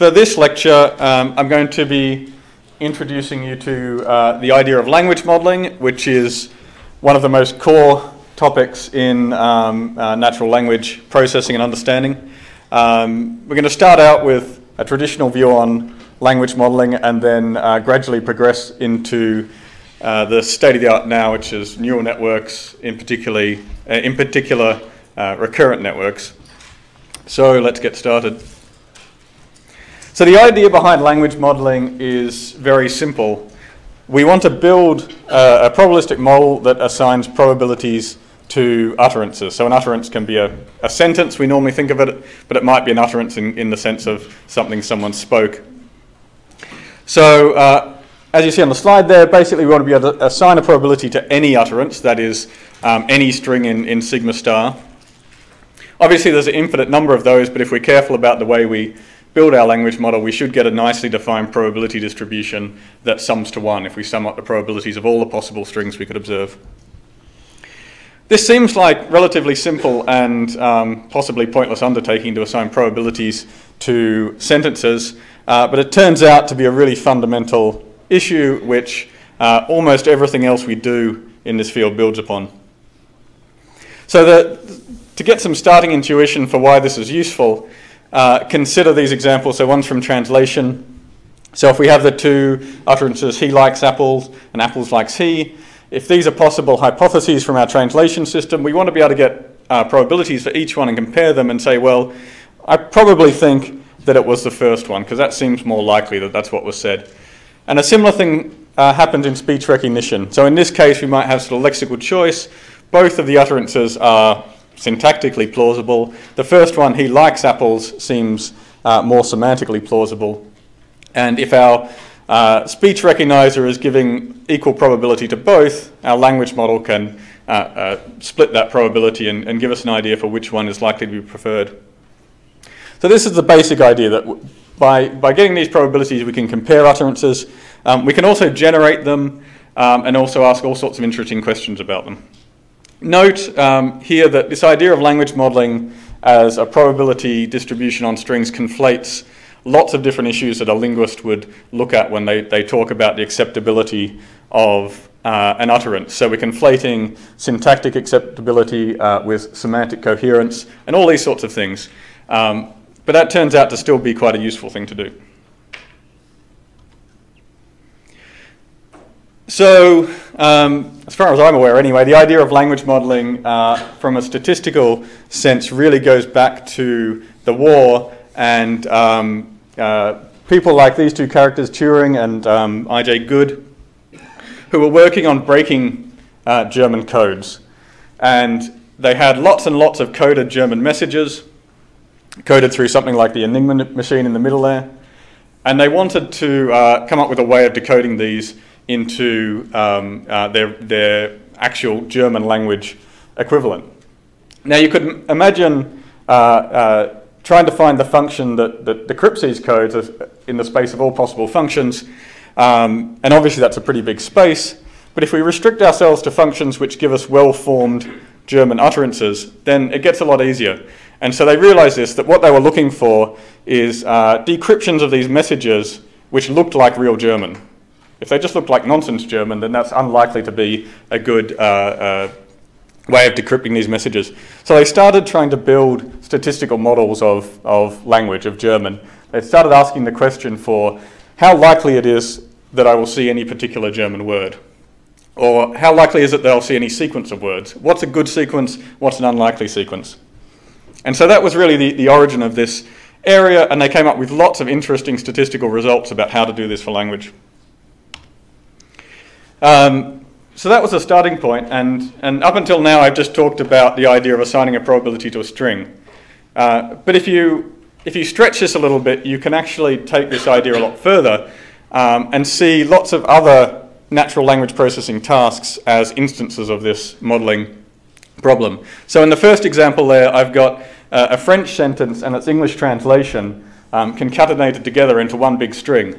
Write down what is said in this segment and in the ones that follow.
For this lecture, um, I'm going to be introducing you to uh, the idea of language modeling, which is one of the most core topics in um, uh, natural language processing and understanding. Um, we're going to start out with a traditional view on language modeling and then uh, gradually progress into uh, the state of the art now, which is neural networks, in, particularly, uh, in particular uh, recurrent networks. So let's get started. So the idea behind language modeling is very simple. We want to build a probabilistic model that assigns probabilities to utterances. So an utterance can be a, a sentence, we normally think of it, but it might be an utterance in, in the sense of something someone spoke. So uh, as you see on the slide there, basically we want to be able to assign a probability to any utterance, that is um, any string in, in sigma star. Obviously, there's an infinite number of those, but if we're careful about the way we build our language model, we should get a nicely defined probability distribution that sums to one if we sum up the probabilities of all the possible strings we could observe. This seems like relatively simple and um, possibly pointless undertaking to assign probabilities to sentences, uh, but it turns out to be a really fundamental issue which uh, almost everything else we do in this field builds upon. So the, to get some starting intuition for why this is useful, uh, consider these examples. So one's from translation. So if we have the two utterances, he likes apples and apples likes he, if these are possible hypotheses from our translation system, we want to be able to get uh, probabilities for each one and compare them and say, well, I probably think that it was the first one, because that seems more likely that that's what was said. And a similar thing uh, happens in speech recognition. So in this case, we might have sort of lexical choice. Both of the utterances are syntactically plausible. The first one, he likes apples, seems uh, more semantically plausible. And if our uh, speech recognizer is giving equal probability to both, our language model can uh, uh, split that probability and, and, give us an idea for which one is likely to be preferred. So this is the basic idea that by, by getting these probabilities we can compare utterances. Um, we can also generate them um, and also ask all sorts of interesting questions about them. Note um, here that this idea of language modeling as a probability distribution on strings conflates lots of different issues that a linguist would look at when they, they talk about the acceptability of uh, an utterance. So we're conflating syntactic acceptability uh, with semantic coherence and all these sorts of things. Um, but that turns out to still be quite a useful thing to do. So, um, as far as I'm aware anyway, the idea of language modeling uh, from a statistical sense really goes back to the war and um, uh, people like these two characters, Turing and um, I.J. Good, who were working on breaking uh, German codes. And they had lots and lots of coded German messages, coded through something like the Enigma machine in the middle there. And they wanted to uh, come up with a way of decoding these into um, uh, their, their actual German language equivalent. Now you could imagine uh, uh, trying to find the function that, that decrypts these codes in the space of all possible functions, um, and obviously that's a pretty big space, but if we restrict ourselves to functions which give us well-formed German utterances, then it gets a lot easier. And so they realized this, that what they were looking for is uh, decryptions of these messages which looked like real German. If they just looked like nonsense German, then that's unlikely to be a good uh, uh, way of decrypting these messages. So they started trying to build statistical models of, of language, of German. They started asking the question for how likely it is that I will see any particular German word. Or how likely is it that I'll see any sequence of words? What's a good sequence? What's an unlikely sequence? And so that was really the, the origin of this area, and they came up with lots of interesting statistical results about how to do this for language. Um, so that was a starting point, and, and up until now I've just talked about the idea of assigning a probability to a string. Uh, but if you, if you stretch this a little bit, you can actually take this idea a lot further um, and see lots of other natural language processing tasks as instances of this modeling problem. So in the first example there, I've got uh, a French sentence and its English translation um, concatenated together into one big string.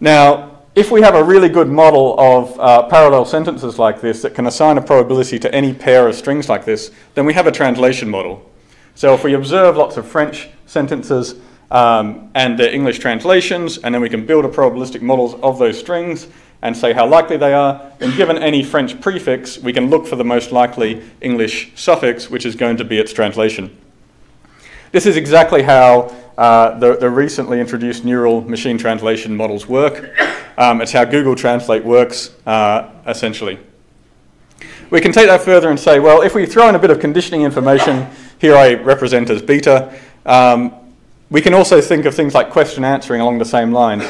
Now, if we have a really good model of uh, parallel sentences like this that can assign a probability to any pair of strings like this, then we have a translation model. So if we observe lots of French sentences um, and their English translations, and then we can build a probabilistic models of those strings and say how likely they are. then given any French prefix, we can look for the most likely English suffix, which is going to be its translation. This is exactly how uh, the, the, recently introduced neural machine translation models work. Um, it's how Google Translate works, uh, essentially. We can take that further and say, well, if we throw in a bit of conditioning information, here I represent as beta, um, we can also think of things like question answering along the same line.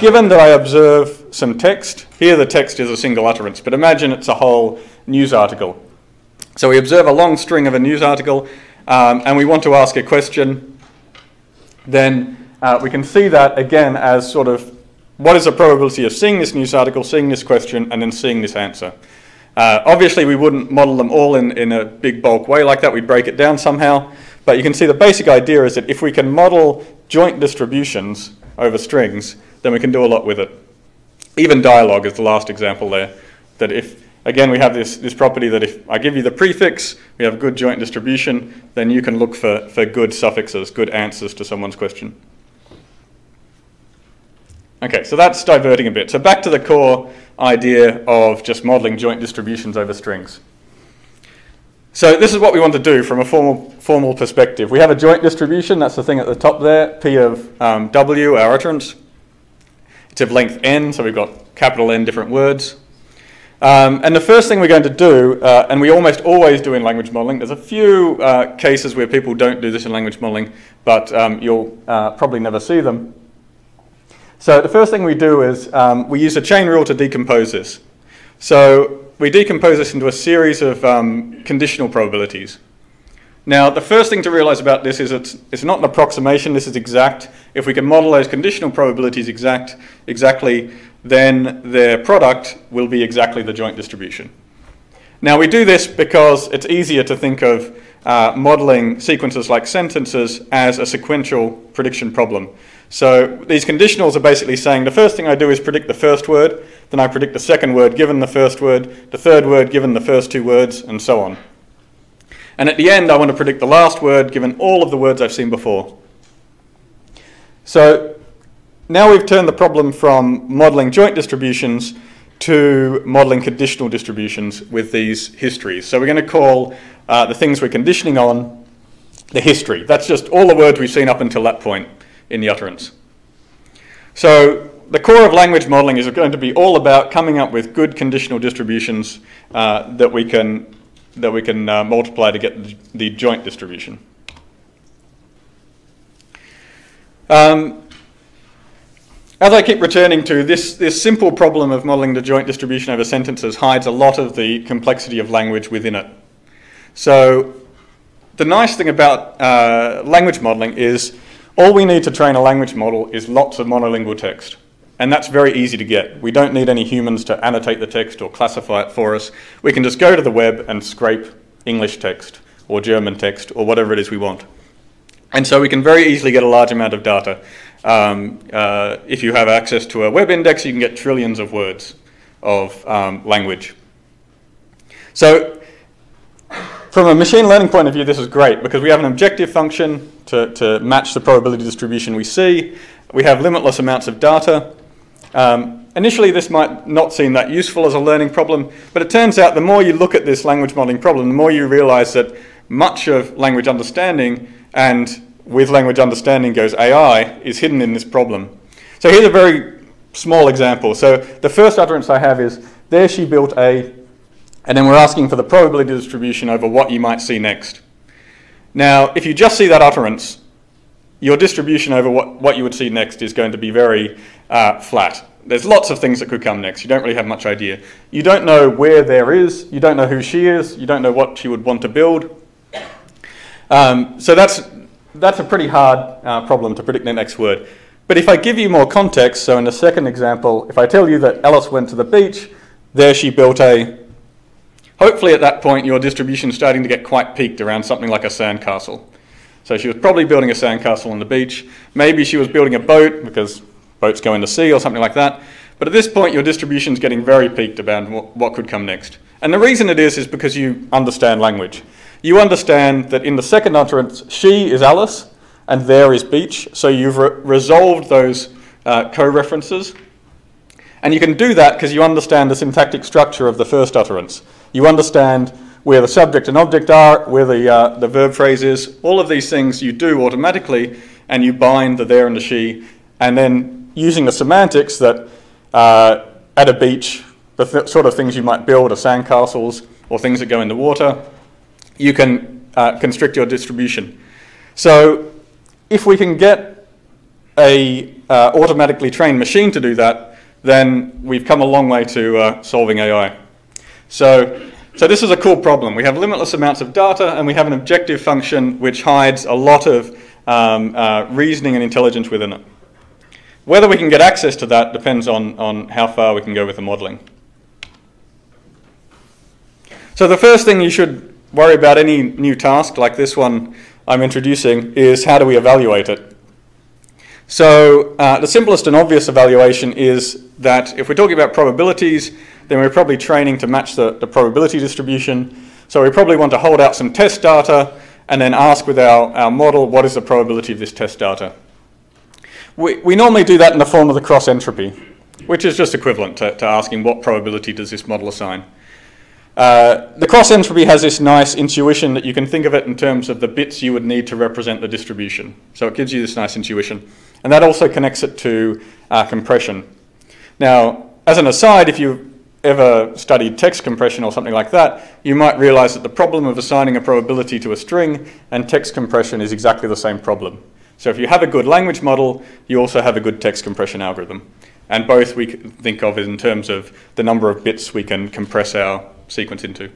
Given that I observe some text, here the text is a single utterance, but imagine it's a whole news article. So we observe a long string of a news article, um, and we want to ask a question, then uh, we can see that again as sort of what is the probability of seeing this news article, seeing this question, and then seeing this answer. Uh, obviously, we wouldn't model them all in, in a big bulk way like that. We'd break it down somehow. But you can see the basic idea is that if we can model joint distributions over strings, then we can do a lot with it. Even dialogue is the last example there. That if, again, we have this, this property that if I give you the prefix, we have good joint distribution, then you can look for, for good suffixes, good answers to someone's question. Okay, so that's diverting a bit. So back to the core idea of just modeling joint distributions over strings. So this is what we want to do from a formal, formal perspective. We have a joint distribution, that's the thing at the top there, P of um, W, our utterance. It's of length n, so we've got capital N different words. Um, and the first thing we're going to do, uh, and we almost always do in language modeling, there's a few uh, cases where people don't do this in language modeling, but um, you'll uh, probably never see them. So the first thing we do is um, we use a chain rule to decompose this. So we decompose this into a series of um, conditional probabilities. Now, the first thing to realize about this is it's, it's not an approximation, this is exact. If we can model those conditional probabilities exact, exactly, then their product will be exactly the joint distribution. Now, we do this because it's easier to think of uh, modeling sequences like sentences as a sequential prediction problem. So these conditionals are basically saying the first thing I do is predict the first word, then I predict the second word given the first word, the third word given the first two words, and so on. And at the end, I want to predict the last word given all of the words I've seen before. So now we've turned the problem from modeling joint distributions to modeling conditional distributions with these histories. So we're going to call uh, the things we're conditioning on the history. That's just all the words we've seen up until that point in the utterance. So the core of language modeling is going to be all about coming up with good conditional distributions uh, that we can, that we can uh, multiply to get the, joint distribution. Um, as I keep returning to, this, this simple problem of modeling the joint distribution over sentences hides a lot of the complexity of language within it. So the nice thing about uh, language modeling is all we need to train a language model is lots of monolingual text. And that's very easy to get. We don't need any humans to annotate the text or classify it for us. We can just go to the web and scrape English text or German text or whatever it is we want. And so we can very easily get a large amount of data. Um, uh, if you have access to a web index, you can get trillions of words of um, language. So from a machine learning point of view, this is great because we have an objective function to, to match the probability distribution we see. We have limitless amounts of data. Um, initially, this might not seem that useful as a learning problem, but it turns out the more you look at this language modeling problem, the more you realize that much of language understanding, and with language understanding goes AI, is hidden in this problem. So here's a very small example. So the first utterance I have is, there she built a and then we're asking for the probability distribution over what you might see next. Now, if you just see that utterance, your distribution over what, what you would see next is going to be very uh, flat. There's lots of things that could come next. You don't really have much idea. You don't know where there is. You don't know who she is. You don't know what she would want to build. Um, so that's, that's a pretty hard uh, problem to predict the next word. But if I give you more context, so in the second example, if I tell you that Alice went to the beach, there she built a Hopefully at that point your distribution is starting to get quite peaked around something like a sandcastle. So she was probably building a sandcastle on the beach. Maybe she was building a boat because boats go into sea or something like that. But at this point your distribution is getting very peaked about what, what could come next. And the reason it is is because you understand language. You understand that in the second utterance, she is Alice, and there is beach. So you've re resolved those uh, co-references. And you can do that because you understand the syntactic structure of the first utterance. You understand where the subject and object are, where the, uh, the verb phrase is. All of these things you do automatically, and you bind the there and the she. And then using the semantics that uh, at a beach, the th sort of things you might build are sandcastles or things that go in the water, you can uh, constrict your distribution. So if we can get a uh, automatically trained machine to do that, then we've come a long way to uh, solving AI. So, so this is a cool problem. We have limitless amounts of data and we have an objective function which hides a lot of um, uh, reasoning and intelligence within it. Whether we can get access to that depends on, on how far we can go with the modeling. So the first thing you should worry about any new task like this one I'm introducing is how do we evaluate it? So uh, the simplest and obvious evaluation is that if we're talking about probabilities, then we're probably training to match the, the probability distribution. So we probably want to hold out some test data and then ask with our, our model what is the probability of this test data. We, we normally do that in the form of the cross entropy, which is just equivalent to, to asking what probability does this model assign. Uh, the cross entropy has this nice intuition that you can think of it in terms of the bits you would need to represent the distribution. So it gives you this nice intuition. And that also connects it to uh, compression. Now, as an aside, if you've ever studied text compression or something like that, you might realize that the problem of assigning a probability to a string and text compression is exactly the same problem. So if you have a good language model, you also have a good text compression algorithm. And both we think of in terms of the number of bits we can compress our sequence into.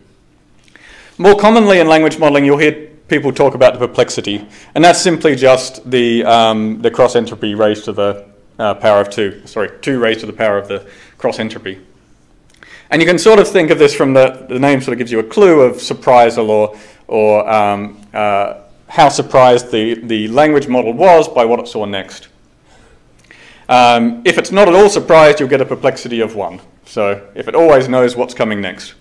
More commonly in language modeling, you'll hear people talk about the perplexity, and that's simply just the, um, the cross entropy raised to the uh, power of 2, sorry, 2 raised to the power of the cross entropy. And you can sort of think of this from the, the name sort of gives you a clue of surprisal or, or um, uh, how surprised the, the language model was by what it saw next. Um, if it's not at all surprised, you'll get a perplexity of 1. So if it always knows what's coming next.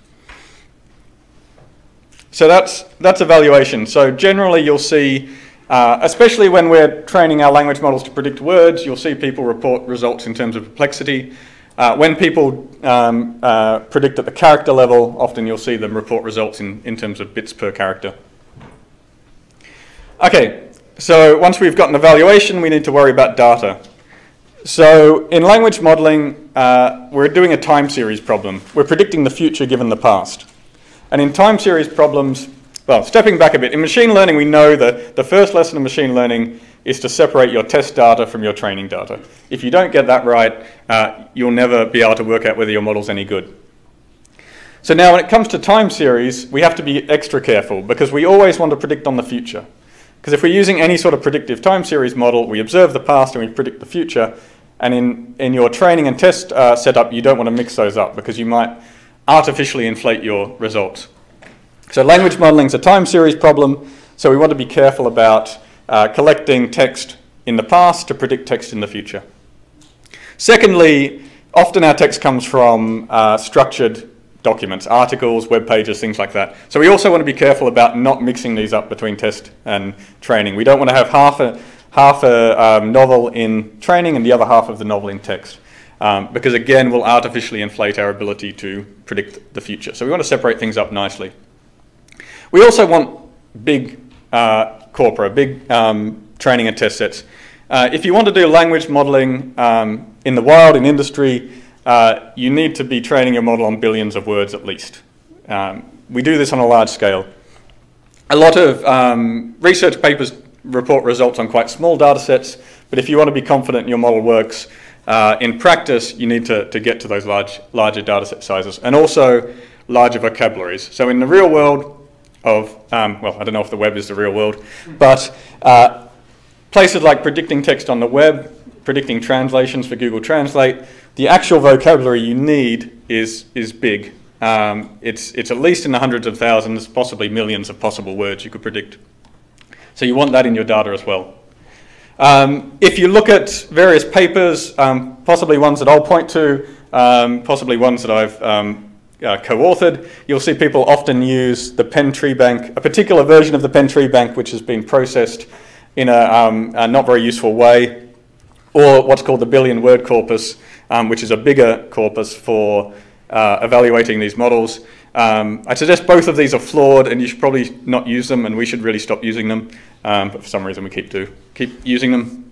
So that's, that's evaluation. So generally you'll see, uh, especially when we're training our language models to predict words, you'll see people report results in terms of perplexity. Uh, when people um, uh, predict at the character level, often you'll see them report results in, in terms of bits per character. Okay, so once we've got an evaluation, we need to worry about data. So in language modeling, uh, we're doing a time series problem. We're predicting the future given the past. And in time series problems, well, stepping back a bit, in machine learning, we know that the first lesson of machine learning is to separate your test data from your training data. If you don't get that right, uh, you'll never be able to work out whether your model's any good. So now when it comes to time series, we have to be extra careful because we always want to predict on the future. Because if we're using any sort of predictive time series model, we observe the past and we predict the future. And in, in your training and test uh, setup, you don't want to mix those up because you might artificially inflate your results. So language modeling is a time series problem, so we want to be careful about uh, collecting text in the past to predict text in the future. Secondly, often our text comes from uh, structured documents, articles, web pages, things like that. So we also want to be careful about not mixing these up between test and training. We don't want to have half a, half a um, novel in training and the other half of the novel in text um, because again, we'll artificially inflate our ability to predict the future. So we want to separate things up nicely. We also want big uh, corpora, big um, training and test sets. Uh, if you want to do language modeling um, in the wild, in industry, uh, you need to be training your model on billions of words at least. Um, we do this on a large scale. A lot of um, research papers report results on quite small data sets, but if you want to be confident your model works, uh, in practice, you need to, to get to those large, larger data set sizes and also larger vocabularies. So in the real world of, um, well, I don't know if the web is the real world, but uh, places like predicting text on the web, predicting translations for Google Translate, the actual vocabulary you need is, is big. Um, it's, it's at least in the hundreds of thousands, possibly millions of possible words you could predict. So you want that in your data as well. Um, if you look at various papers, um, possibly ones that I'll point to, um, possibly ones that I've um, uh, co-authored, you'll see people often use the Penn Treebank, a particular version of the Penn Treebank which has been processed in a, um, a, not very useful way, or what's called the billion word corpus, um, which is a bigger corpus for uh, evaluating these models. Um, I suggest both of these are flawed and you should probably not use them and we should really stop using them, um, but for some reason we keep, do, keep using them.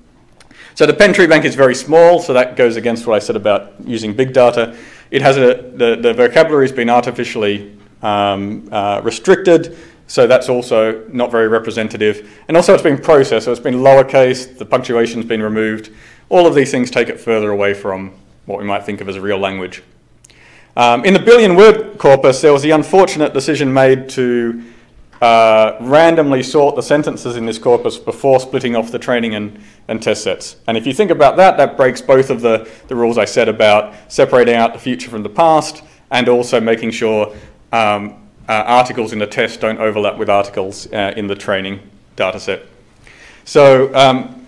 So the Penn Treebank is very small, so that goes against what I said about using big data. It has a, the, the vocabulary has been artificially um, uh, restricted, so that's also not very representative. And also it's been processed, so it's been lowercase, the punctuation's been removed. All of these things take it further away from what we might think of as a real language. Um, in the billion word corpus, there was the unfortunate decision made to uh, randomly sort the sentences in this corpus before splitting off the training and, and test sets. And if you think about that, that breaks both of the, the rules I said about separating out the future from the past and also making sure um, uh, articles in the test don't overlap with articles uh, in the training data set. So um,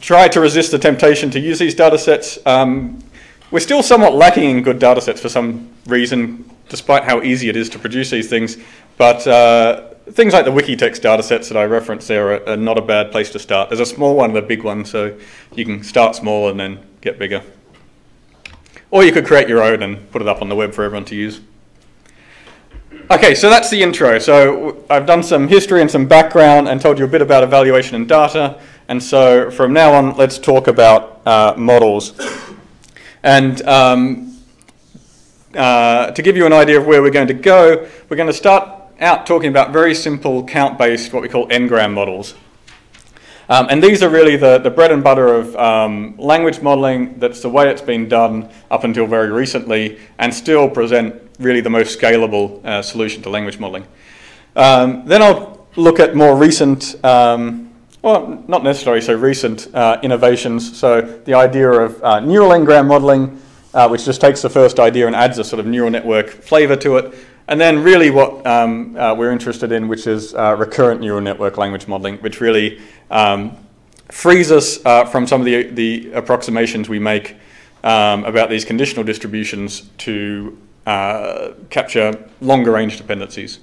try to resist the temptation to use these data sets. Um, we're still somewhat lacking in good data sets for some reason, despite how easy it is to produce these things. But uh, things like the Wikitext datasets that I referenced there are, are, not a bad place to start. There's a small one and a big one, so you can start small and then get bigger. Or you could create your own and put it up on the web for everyone to use. Okay, so that's the intro. So I've done some history and some background and told you a bit about evaluation and data. And so from now on, let's talk about uh, models. And um, uh, to give you an idea of where we're going to go, we're going to start out talking about very simple count-based, what we call n-gram models. Um, and these are really the, the bread and butter of um, language modeling. That's the way it's been done up until very recently and still present really the most scalable uh, solution to language modeling. Um, then I'll look at more recent um, well, not necessarily so recent uh, innovations. So the idea of uh, neural n-gram modeling, uh, which just takes the first idea and adds a sort of neural network flavor to it. And then really what um, uh, we're interested in, which is uh, recurrent neural network language modeling, which really um, frees us uh, from some of the, the approximations we make um, about these conditional distributions to capture longer range dependencies.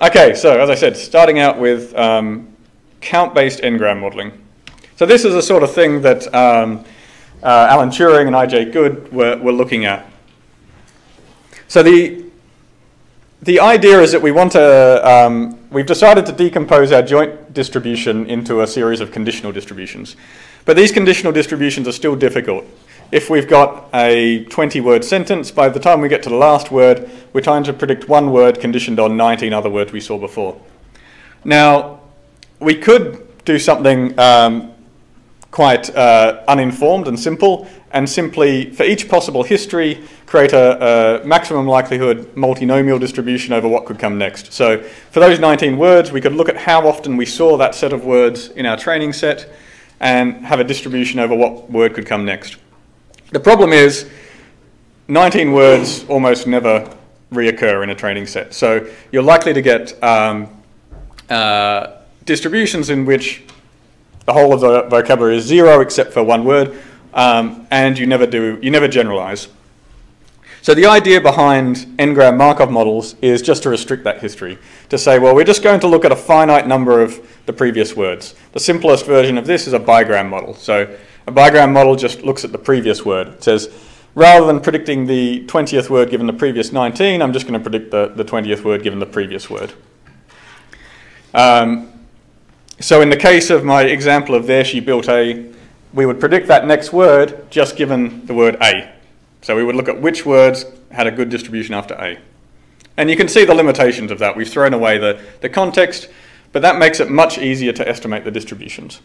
Okay, so as I said, starting out with um, count-based n-gram modeling. So this is a sort of thing that um, uh, Alan Turing and I.J. Good were, were looking at. So the, the idea is that we want to, um, we've decided to decompose our joint distribution into a series of conditional distributions. But these conditional distributions are still difficult if we've got a 20 word sentence, by the time we get to the last word, we're trying to predict one word conditioned on 19 other words we saw before. Now, we could do something um, quite uh, uninformed and simple, and simply, for each possible history, create a, a, maximum likelihood multinomial distribution over what could come next. So for those 19 words, we could look at how often we saw that set of words in our training set and have a distribution over what word could come next. The problem is 19 words almost never reoccur in a training set. So you're likely to get um, uh, distributions in which the whole of the vocabulary is zero except for one word, um, and you never do, you never generalize. So the idea behind n-gram Markov models is just to restrict that history, to say, well, we're just going to look at a finite number of the previous words. The simplest version of this is a bigram model. So a bigram model just looks at the previous word. It says, rather than predicting the 20th word given the previous 19, I'm just going to predict the, the 20th word given the previous word. Um, so in the case of my example of there she built a, we would predict that next word just given the word a. So we would look at which words had a good distribution after a. And you can see the limitations of that. We've thrown away the, the context, but that makes it much easier to estimate the distributions.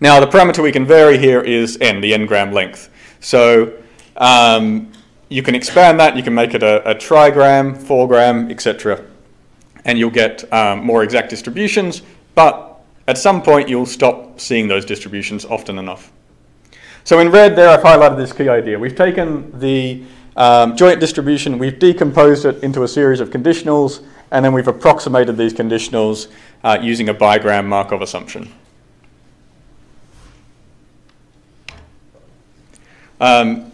Now the parameter we can vary here is n, the n-gram length. So um, you can expand that, you can make it a, a trigram, four-gram, etc. And you'll get um, more exact distributions, but at some point you'll stop seeing those distributions often enough. So in red there I've highlighted this key idea. We've taken the um, joint distribution, we've decomposed it into a series of conditionals, and then we've approximated these conditionals uh, using a bigram Markov assumption. Um,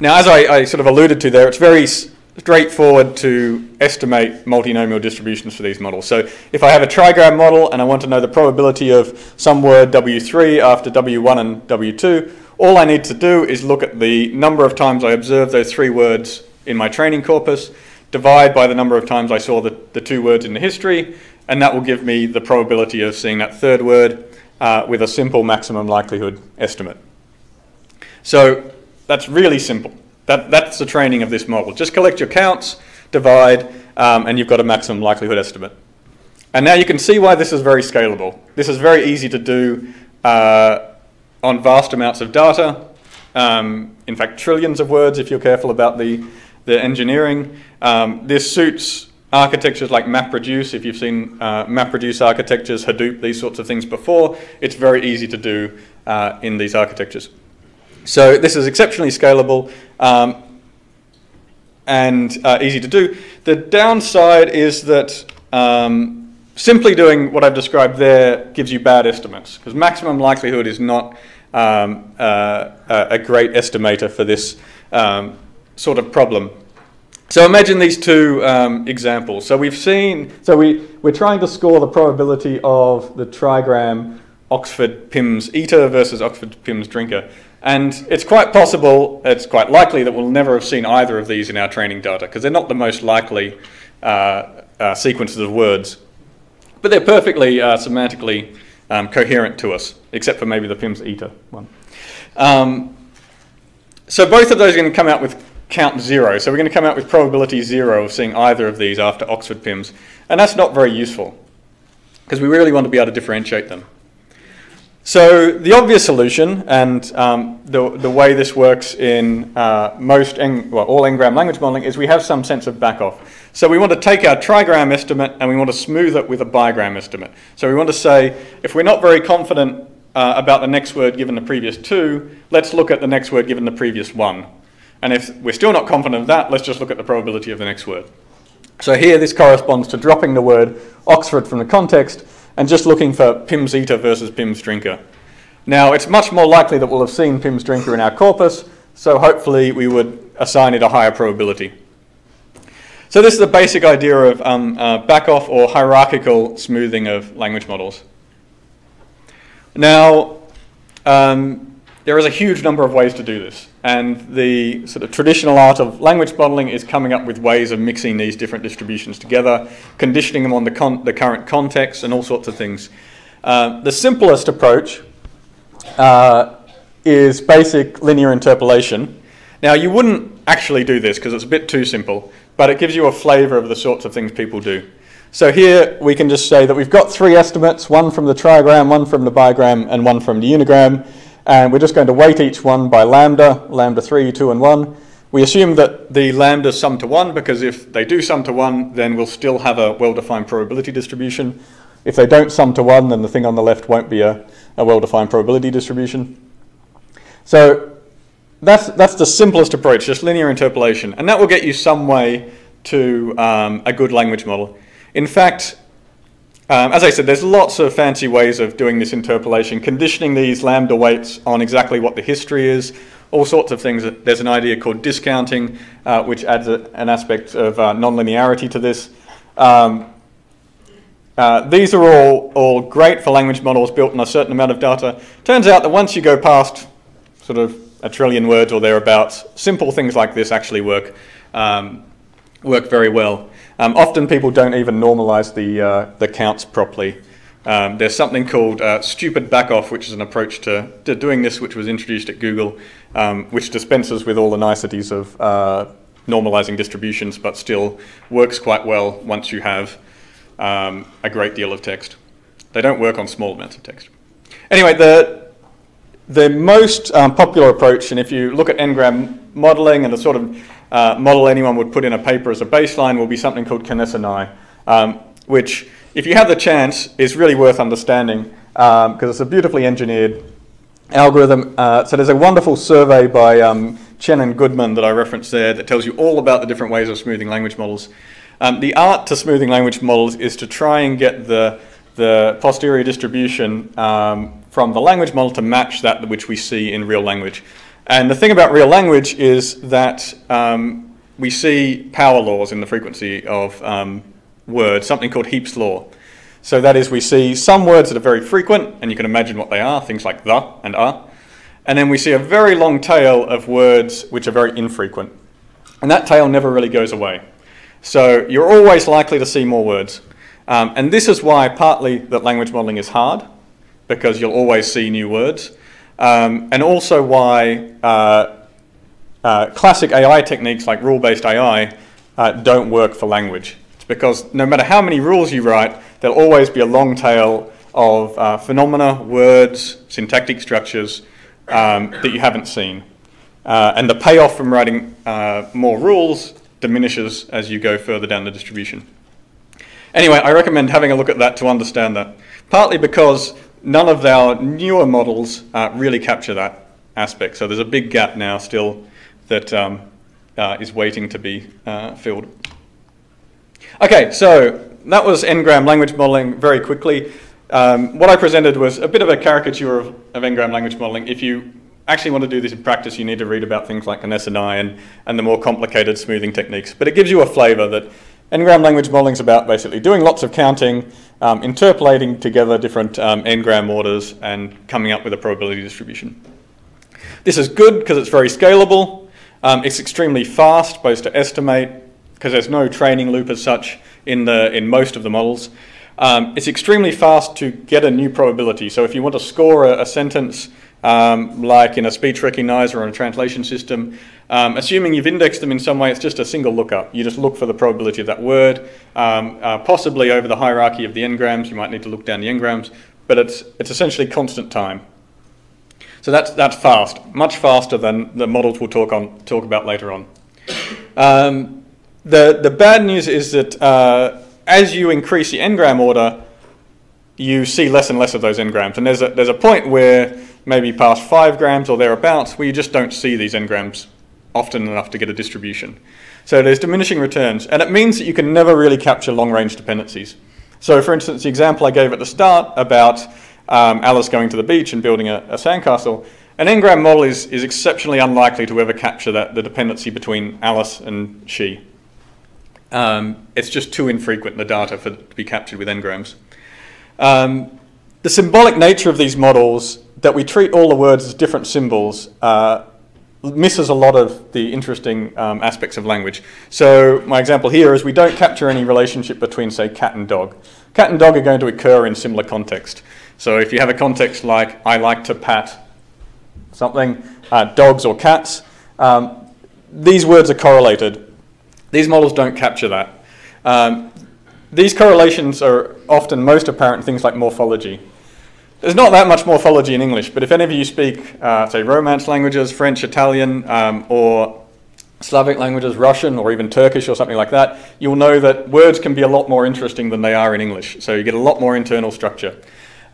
now, as I, I, sort of alluded to there, it's very straightforward to estimate multinomial distributions for these models. So if I have a trigram model and I want to know the probability of some word W3 after W1 and W2, all I need to do is look at the number of times I observed those three words in my training corpus, divide by the number of times I saw the, the two words in the history, and that will give me the probability of seeing that third word uh, with a simple maximum likelihood estimate. So that's really simple. That, that's the training of this model. Just collect your counts, divide, um, and you've got a maximum likelihood estimate. And now you can see why this is very scalable. This is very easy to do uh, on vast amounts of data. Um, in fact, trillions of words if you're careful about the, the engineering. Um, this suits architectures like MapReduce. If you've seen uh, MapReduce architectures, Hadoop, these sorts of things before, it's very easy to do uh, in these architectures. So this is exceptionally scalable um, and uh, easy to do. The downside is that um, simply doing what I've described there gives you bad estimates because maximum likelihood is not um, uh, a great estimator for this um, sort of problem. So imagine these two um, examples. So we've seen, so we, we're trying to score the probability of the trigram Oxford Pimm's eater versus Oxford Pimm's drinker. And it's quite possible, it's quite likely that we'll never have seen either of these in our training data because they're not the most likely uh, uh, sequences of words. But they're perfectly uh, semantically um, coherent to us, except for maybe the Pimm's eater one. Um, so both of those are going to come out with count zero. So we're going to come out with probability zero of seeing either of these after Oxford Pimm's. And that's not very useful because we really want to be able to differentiate them. So the obvious solution, and um, the, the way this works in uh, most, well, all n-gram language modeling, is we have some sense of backoff. So we want to take our trigram estimate and we want to smooth it with a bigram estimate. So we want to say, if we're not very confident uh, about the next word given the previous two, let's look at the next word given the previous one. And if we're still not confident of that, let's just look at the probability of the next word. So here this corresponds to dropping the word Oxford from the context and just looking for Pimm's eater versus Pimm's drinker. Now, it's much more likely that we'll have seen Pimm's drinker in our corpus, so hopefully we would assign it a higher probability. So this is the basic idea of um, uh, back-off or hierarchical smoothing of language models. Now, um, there is a huge number of ways to do this, and the sort of traditional art of language modeling is coming up with ways of mixing these different distributions together, conditioning them on the, the current context, and all sorts of things. Uh, the simplest approach uh, is basic linear interpolation. Now, you wouldn't actually do this because it's a bit too simple, but it gives you a flavor of the sorts of things people do. So here we can just say that we've got three estimates, one from the trigram, one from the bigram, and one from the unigram. And we're just going to weight each one by lambda, lambda 3, 2, and 1. We assume that the lambdas sum to 1 because if they do sum to 1, then we'll still have a well-defined probability distribution. If they don't sum to 1, then the thing on the left won't be a, a well-defined probability distribution. So that's, that's the simplest approach, just linear interpolation. And that will get you some way to um, a good language model. In fact, um, as I said, there's lots of fancy ways of doing this interpolation, conditioning these lambda weights on exactly what the history is, all sorts of things. There's an idea called discounting, uh, which adds a, an aspect of uh, nonlinearity to this. Um, uh, these are all, all great for language models built on a certain amount of data. Turns out that once you go past sort of a trillion words or thereabouts, simple things like this actually work, um, work very well. Um, often people don't even normalize the, uh, the counts properly. Um, there's something called uh, stupid backoff, which is an approach to, to, doing this, which was introduced at Google, um, which dispenses with all the niceties of uh, normalizing distributions, but still works quite well once you have um, a great deal of text. They don't work on small amounts of text. Anyway, the, the most um, popular approach, and if you look at n-gram modeling and the sort of uh, model anyone would put in a paper as a baseline will be something called Kneser-Ney um, which, if you have the chance, is really worth understanding because um, it's a beautifully engineered algorithm. Uh, so there's a wonderful survey by um, Chen and Goodman that I referenced there that tells you all about the different ways of smoothing language models. Um, the art to smoothing language models is to try and get the, the posterior distribution um, from the language model to match that which we see in real language. And the thing about real language is that um, we see power laws in the frequency of um, words, something called Heap's law. So that is, we see some words that are very frequent, and you can imagine what they are, things like the and are. And then we see a very long tail of words which are very infrequent. And that tail never really goes away. So you're always likely to see more words. Um, and this is why partly that language modeling is hard, because you'll always see new words. Um, and also why uh, uh, classic AI techniques like rule-based AI uh, don't work for language. It's because no matter how many rules you write, there'll always be a long tail of uh, phenomena, words, syntactic structures um, that you haven't seen. Uh, and the payoff from writing uh, more rules diminishes as you go further down the distribution. Anyway, I recommend having a look at that to understand that. Partly because none of our newer models uh, really capture that aspect. So there's a big gap now still that um, uh, is waiting to be uh, filled. Okay, so that was n-gram language modeling very quickly. Um, what I presented was a bit of a caricature of, of n-gram language modeling. If you actually want to do this in practice, you need to read about things like Kneser-Ney and, and the more complicated smoothing techniques. But it gives you a flavor that n-gram language modeling is about basically doing lots of counting, um, interpolating together different um, n-gram orders, and coming up with a probability distribution. This is good because it's very scalable. Um, it's extremely fast, both to estimate, because there's no training loop as such in, the, in most of the models. Um, it's extremely fast to get a new probability. So if you want to score a, a sentence, um, like in a speech recognizer or a translation system, um, assuming you've indexed them in some way, it's just a single lookup. You just look for the probability of that word. Um, uh, possibly over the hierarchy of the n-grams, you might need to look down the n-grams, but it's, it's essentially constant time. So that's, that's fast, much faster than the models we'll talk, on, talk about later on. Um, the, the bad news is that uh, as you increase the n-gram order, you see less and less of those n-grams. And there's a, there's a point where maybe past 5 grams or thereabouts where you just don't see these n-grams often enough to get a distribution. So there's diminishing returns. And it means that you can never really capture long-range dependencies. So for instance, the example I gave at the start about um, Alice going to the beach and building a, a sandcastle, an n-gram model is, is exceptionally unlikely to ever capture that, the dependency between Alice and she. Um, it's just too infrequent, the data, for to be captured with n-grams. Um, the symbolic nature of these models, that we treat all the words as different symbols, uh, misses a lot of the interesting um, aspects of language. So my example here is we don't capture any relationship between, say, cat and dog. Cat and dog are going to occur in similar context. So if you have a context like, I like to pat something, uh, dogs or cats, um, these words are correlated. These models don't capture that. Um, these correlations are often most apparent in things like morphology. There's not that much morphology in English, but if any of you speak, uh, say, Romance languages, French, Italian, um, or Slavic languages, Russian, or even Turkish or something like that, you'll know that words can be a lot more interesting than they are in English. So you get a lot more internal structure.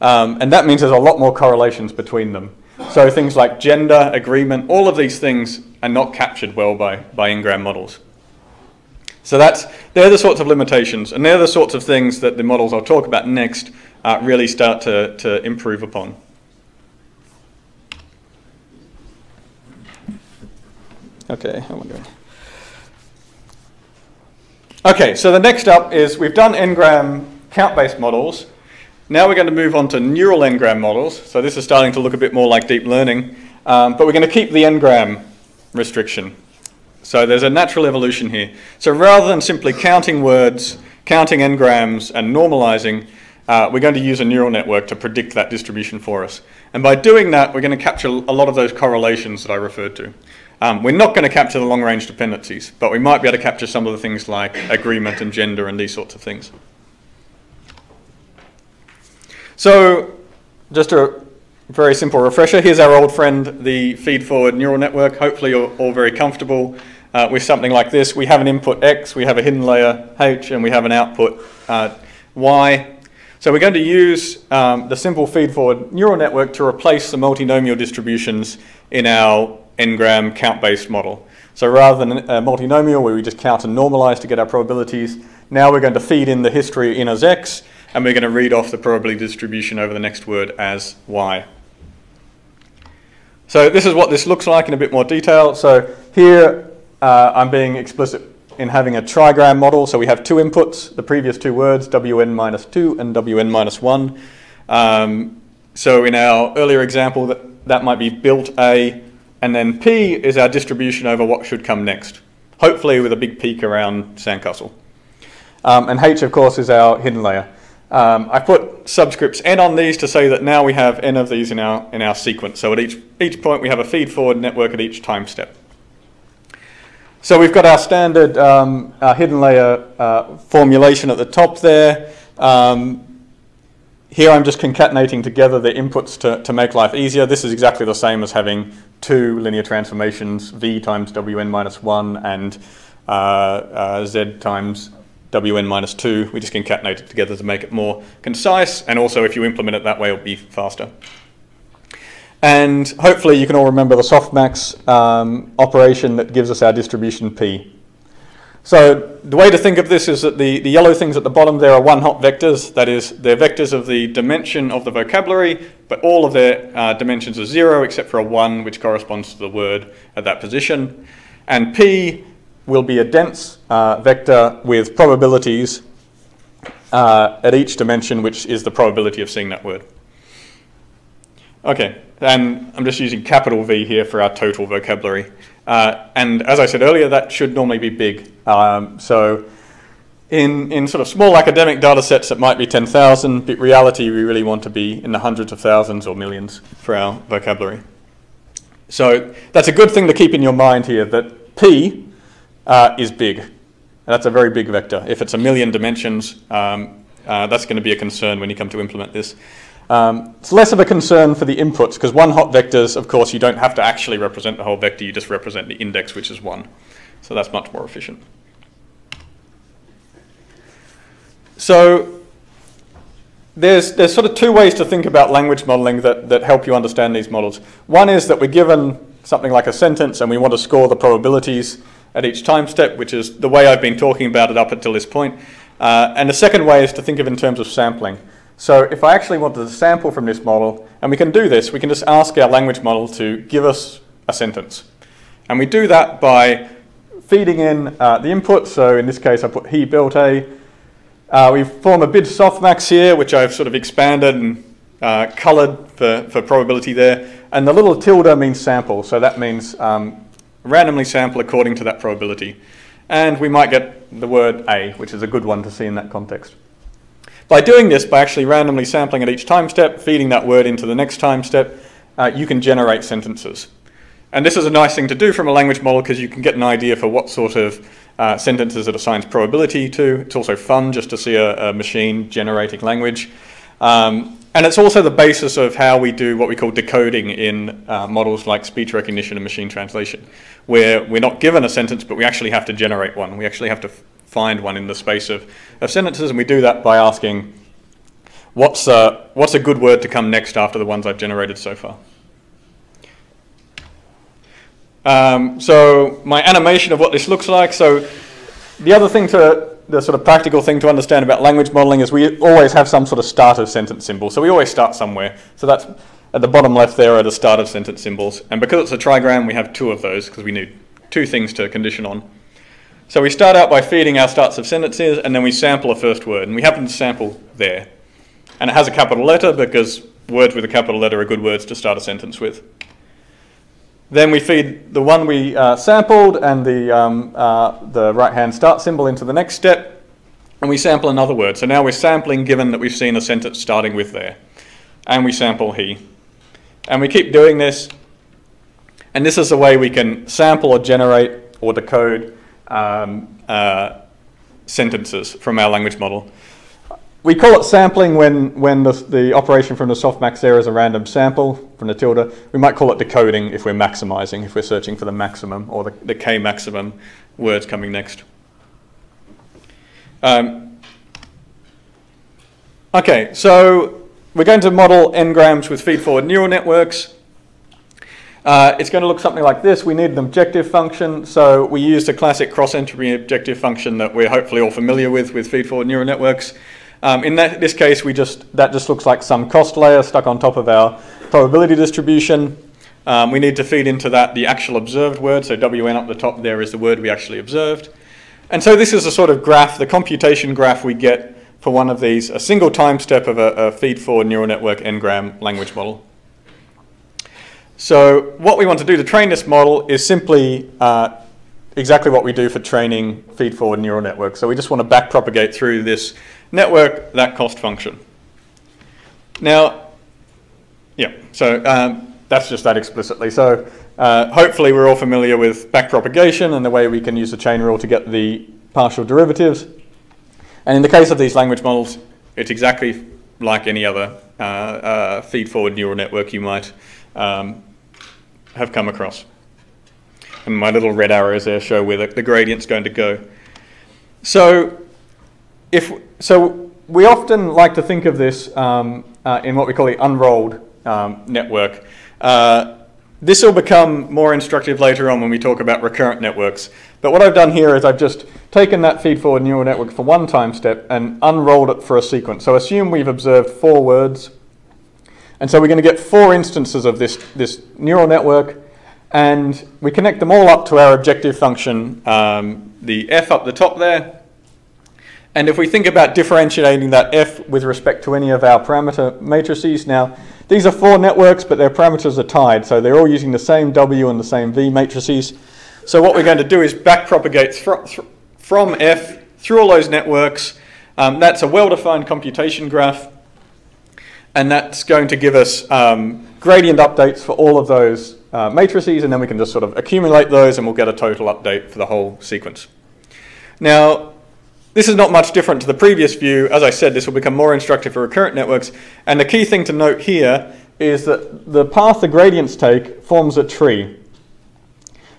Um, and that means there's a lot more correlations between them. So things like gender, agreement, all of these things are not captured well by, by n-gram models. So that's, they're the sorts of limitations, and they're the sorts of things that the models I'll talk about next uh, really start to, to improve upon. Okay, how am I? Okay, so the next up is we've done n-gram count-based models. Now we're going to move on to neural n-gram models. So this is starting to look a bit more like deep learning, um, but we're going to keep the n-gram restriction. So there's a natural evolution here. So rather than simply counting words, counting n-grams and normalizing, uh, we're going to use a neural network to predict that distribution for us. And by doing that, we're going to capture a lot of those correlations that I referred to. Um, we're not going to capture the long-range dependencies, but we might be able to capture some of the things like agreement and gender and these sorts of things. So just a very simple refresher. Here's our old friend, the feed-forward neural network. Hopefully you're all very comfortable uh, with something like this. We have an input x, we have a hidden layer h, and we have an output uh, y. So we're going to use um, the simple feed-forward neural network to replace the multinomial distributions in our n-gram count-based model. So rather than a multinomial where we just count and normalize to get our probabilities, now we're going to feed in the history in as x, and we're going to read off the probability distribution over the next word as y. So this is what this looks like in a bit more detail. So here uh, I'm being explicit in having a trigram model. So we have two inputs, the previous two words, wn minus 2 and wn minus 1. Um, so in our earlier example, that, that might be built A, and then P is our distribution over what should come next, hopefully with a big peak around Sandcastle. Um, and H, of course, is our hidden layer. Um, I put subscripts n on these to say that now we have n of these in our, in our sequence. So at each, each point we have a feed-forward network at each time step. So we've got our standard um, our hidden layer uh, formulation at the top there. Um, here I'm just concatenating together the inputs to, to make life easier. This is exactly the same as having two linear transformations, v times wn minus 1 and uh, uh, z times wn minus 2. We just concatenate it together to make it more concise, and also if you implement it that way, it'll be faster. And hopefully you can all remember the softmax um, operation that gives us our distribution P. So the way to think of this is that the, the yellow things at the bottom there are one-hot vectors. That is, they're vectors of the dimension of the vocabulary, but all of their uh, dimensions are zero except for a one, which corresponds to the word at that position. And P will be a dense uh, vector with probabilities uh, at each dimension, which is the probability of seeing that word. Okay, and I'm just using capital V here for our total vocabulary. Uh, and as I said earlier, that should normally be big. Um, so in, in sort of small academic data sets, it might be 10,000, but reality, we really want to be in the hundreds of thousands or millions for our vocabulary. So that's a good thing to keep in your mind here, that P uh, is big. That's a very big vector. If it's a million dimensions, um, uh, that's going to be a concern when you come to implement this. Um, it's less of a concern for the inputs because one hot vectors, of course, you don't have to actually represent the whole vector, you just represent the index, which is one. So that's much more efficient. So there's, there's sort of two ways to think about language modeling that, that help you understand these models. One is that we're given something like a sentence and we want to score the probabilities at each time step, which is the way I've been talking about it up until this point. Uh, and the second way is to think of in terms of sampling. So if I actually wanted to sample from this model, and we can do this, we can just ask our language model to give us a sentence. And we do that by feeding in uh, the input. So in this case, I put he built a. Uh, we form a bid softmax here, which I've sort of expanded and uh, colored for, for probability there. And the little tilde means sample. So that means um, randomly sample according to that probability. And we might get the word A, which is a good one to see in that context. By doing this, by actually randomly sampling at each time step, feeding that word into the next time step, uh, you can generate sentences. And this is a nice thing to do from a language model because you can get an idea for what sort of uh, sentences it assigns probability to. It's also fun just to see a, a machine generating language. Um, and it's also the basis of how we do what we call decoding in uh, models like speech recognition and machine translation, where we're not given a sentence, but we actually have to generate one. We actually have to find one in the space of, of sentences, and we do that by asking, what's a, what's a good word to come next after the ones I've generated so far? Um, so my animation of what this looks like. So the other thing to, the sort of practical thing to understand about language modeling is we always have some sort of start of sentence symbol. So we always start somewhere. So that's at the bottom left there are the start of sentence symbols. And because it's a trigram, we have two of those because we need two things to condition on. So we start out by feeding our starts of sentences and then we sample a first word. And we happen to sample there. And it has a capital letter because words with a capital letter are good words to start a sentence with. Then we feed the one we uh, sampled and the, um, uh, the right-hand start symbol into the next step, and we sample another word. So now we're sampling given that we've seen a sentence starting with there. And we sample he. And we keep doing this, and this is the way we can sample or generate or decode um, uh, sentences from our language model. We call it sampling when, when the, the operation from the softmax there is a random sample from the tilde. We might call it decoding if we're maximizing, if we're searching for the maximum or the, the k maximum words coming next. Um, okay, so we're going to model n-grams with feed-forward neural networks. Uh, it's going to look something like this. We need an objective function, so we used a classic cross-entropy objective function that we're hopefully all familiar with with feed-forward neural networks. Um, in that, this case, we just that just looks like some cost layer stuck on top of our probability distribution. Um, we need to feed into that the actual observed word, so wn up the top there is the word we actually observed. And so this is a sort of graph, the computation graph we get for one of these, a single time step of a, a feed-forward neural network n-gram language model. So what we want to do to train this model is simply uh, exactly what we do for training feed-forward neural networks. So we just want to backpropagate through this network that cost function. Now, yeah, so um, that's just that explicitly. So uh, hopefully we're all familiar with backpropagation and the way we can use the chain rule to get the partial derivatives. And in the case of these language models, it's exactly like any other uh, uh, feed-forward neural network you might um, have come across. And my little red arrows there show where the, the gradient's going to go. So, if so, we often like to think of this um, uh, in what we call the unrolled um, network. Uh, this will become more instructive later on when we talk about recurrent networks. But what I've done here is I've just taken that feed-forward neural network for one time step and unrolled it for a sequence. So assume we've observed four words. And so we're going to get four instances of this, this neural network and we connect them all up to our objective function, um, the f up the top there. And if we think about differentiating that f with respect to any of our parameter matrices, now these are four networks, but their parameters are tied, so they're all using the same w and the same v matrices. So what we're going to do is backpropagate th from f through all those networks. Um, that's a well-defined computation graph, and that's going to give us um, gradient updates for all of those uh, matrices, and then we can just sort of accumulate those and we'll get a total update for the whole sequence. Now, this is not much different to the previous view. As I said, this will become more instructive for recurrent networks. And the key thing to note here is that the path the gradients take forms a tree.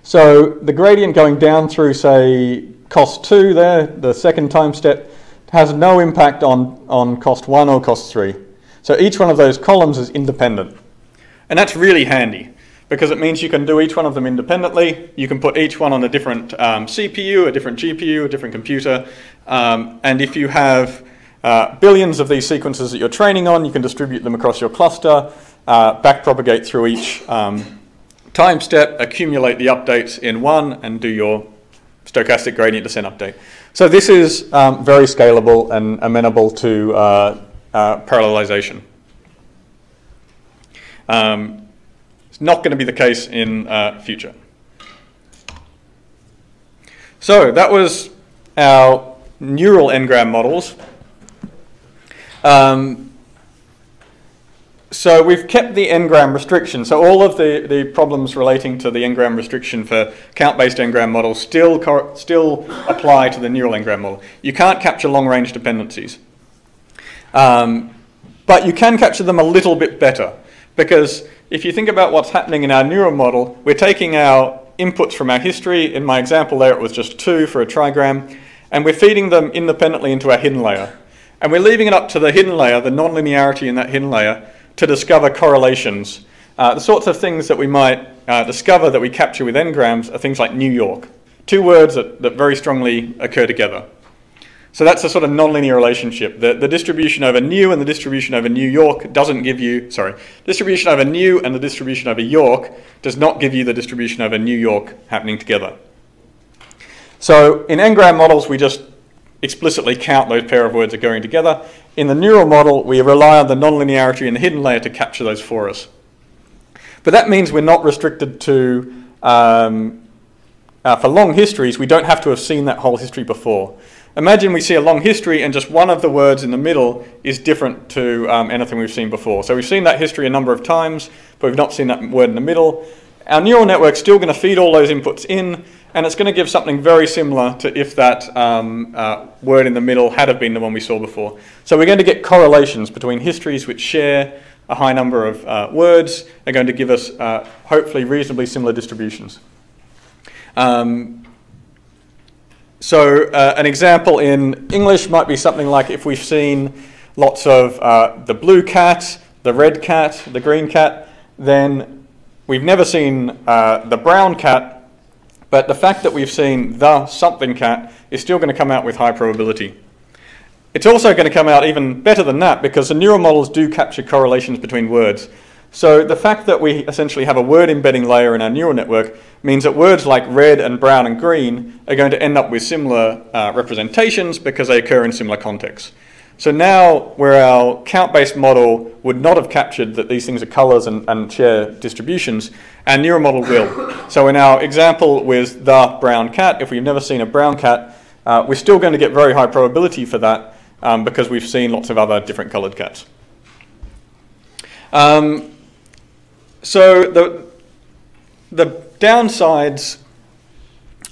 So the gradient going down through, say, cost 2 there, the second time step, has no impact on, on cost 1 or cost 3. So each one of those columns is independent. And that's really handy because it means you can do each one of them independently. You can put each one on a different um, CPU, a different GPU, a different computer. Um, and if you have uh, billions of these sequences that you're training on, you can distribute them across your cluster, uh, backpropagate through each um, time step, accumulate the updates in one, and do your stochastic gradient descent update. So this is um, very scalable and amenable to uh, uh parallelization. Um, it's not going to be the case in uh, future. So that was our neural n-gram models. Um, so we've kept the n-gram restriction. So all of the, the problems relating to the n-gram restriction for count-based n-gram models still, still apply to the neural n-gram model. You can't capture long-range dependencies. Um, but you can capture them a little bit better because if you think about what's happening in our neural model, we're taking our inputs from our history. In my example there, it was just two for a trigram. And we're feeding them independently into our hidden layer. And we're leaving it up to the hidden layer, the nonlinearity in that hidden layer, to discover correlations. Uh, the sorts of things that we might uh, discover that we capture with n-grams are things like New York. Two words that, that very strongly occur together. So that's a sort of nonlinear relationship. The, the distribution over new and the distribution over New York doesn't give you, sorry, distribution over new and the distribution over York does not give you the distribution over New York happening together. So in n-gram models, we just explicitly count those pair of words are going together. In the neural model, we rely on the nonlinearity in the hidden layer to capture those for us. But that means we're not restricted to, um, uh, for long histories, we don't have to have seen that whole history before. Imagine we see a long history and just one of the words in the middle is different to um, anything we've seen before. So we've seen that history a number of times, but we've not seen that word in the middle. Our neural network's still going to feed all those inputs in, and it's going to give something very similar to if that um, uh, word in the middle had have been the one we saw before. So we're going to get correlations between histories which share a high number of uh, words are going to give us uh, hopefully reasonably similar distributions. Um, so uh, an example in English might be something like if we've seen lots of uh, the blue cat, the red cat, the green cat, then we've never seen uh, the brown cat, but the fact that we've seen the something cat is still going to come out with high probability. It's also going to come out even better than that because the neural models do capture correlations between words. So the fact that we essentially have a word embedding layer in our neural network means that words like red and brown and green are going to end up with similar uh, representations because they occur in similar contexts. So now where our count-based model would not have captured that these things are colors and, and share distributions, our neural model will. So in our example with the brown cat, if we've never seen a brown cat, uh, we're still going to get very high probability for that um, because we've seen lots of other different colored cats. Um, so the, the downsides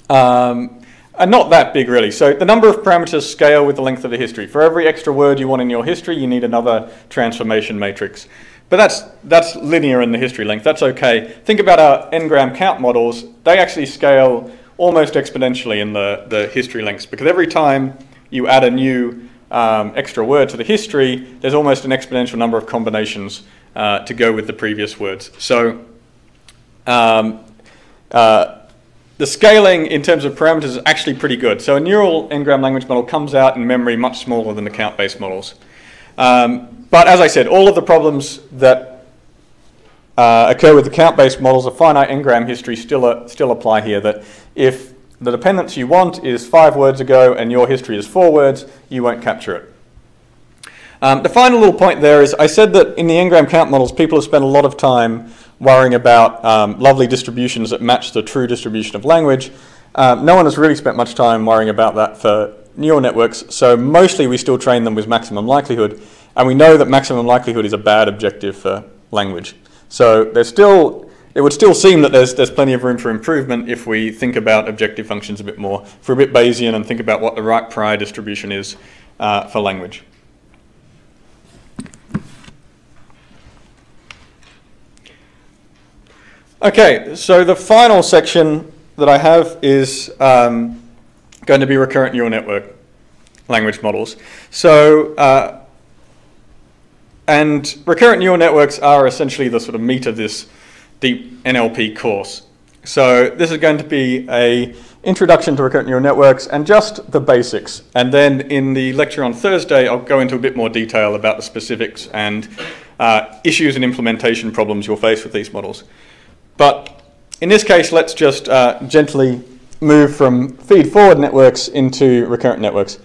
um, are not that big really. So the number of parameters scale with the length of the history. For every extra word you want in your history, you need another transformation matrix. But that's, that's linear in the history length, that's okay. Think about our n-gram count models, they actually scale almost exponentially in the, the history lengths because every time you add a new um, extra word to the history, there's almost an exponential number of combinations uh, to go with the previous words. So um, uh, the scaling in terms of parameters is actually pretty good. So a neural n-gram language model comes out in memory much smaller than the count-based models. Um, but as I said, all of the problems that uh, occur with the count-based models of finite n-gram history still, uh, still apply here. That if the dependence you want is five words ago and your history is four words, you won't capture it. Um, the final little point there is I said that in the n-gram count models, people have spent a lot of time worrying about um, lovely distributions that match the true distribution of language. Um, no one has really spent much time worrying about that for neural networks, so mostly we still train them with maximum likelihood, and we know that maximum likelihood is a bad objective for language. So there's still, it would still seem that there's, there's plenty of room for improvement if we think about objective functions a bit more, for a bit Bayesian and think about what the right prior distribution is uh, for language. Okay, so the final section that I have is um, going to be recurrent neural network language models. So, uh, and recurrent neural networks are essentially the sort of meat of this deep NLP course. So this is going to be a introduction to recurrent neural networks and just the basics. And then in the lecture on Thursday, I'll go into a bit more detail about the specifics and uh, issues and implementation problems you'll face with these models. But in this case, let's just uh, gently move from feed-forward networks into recurrent networks.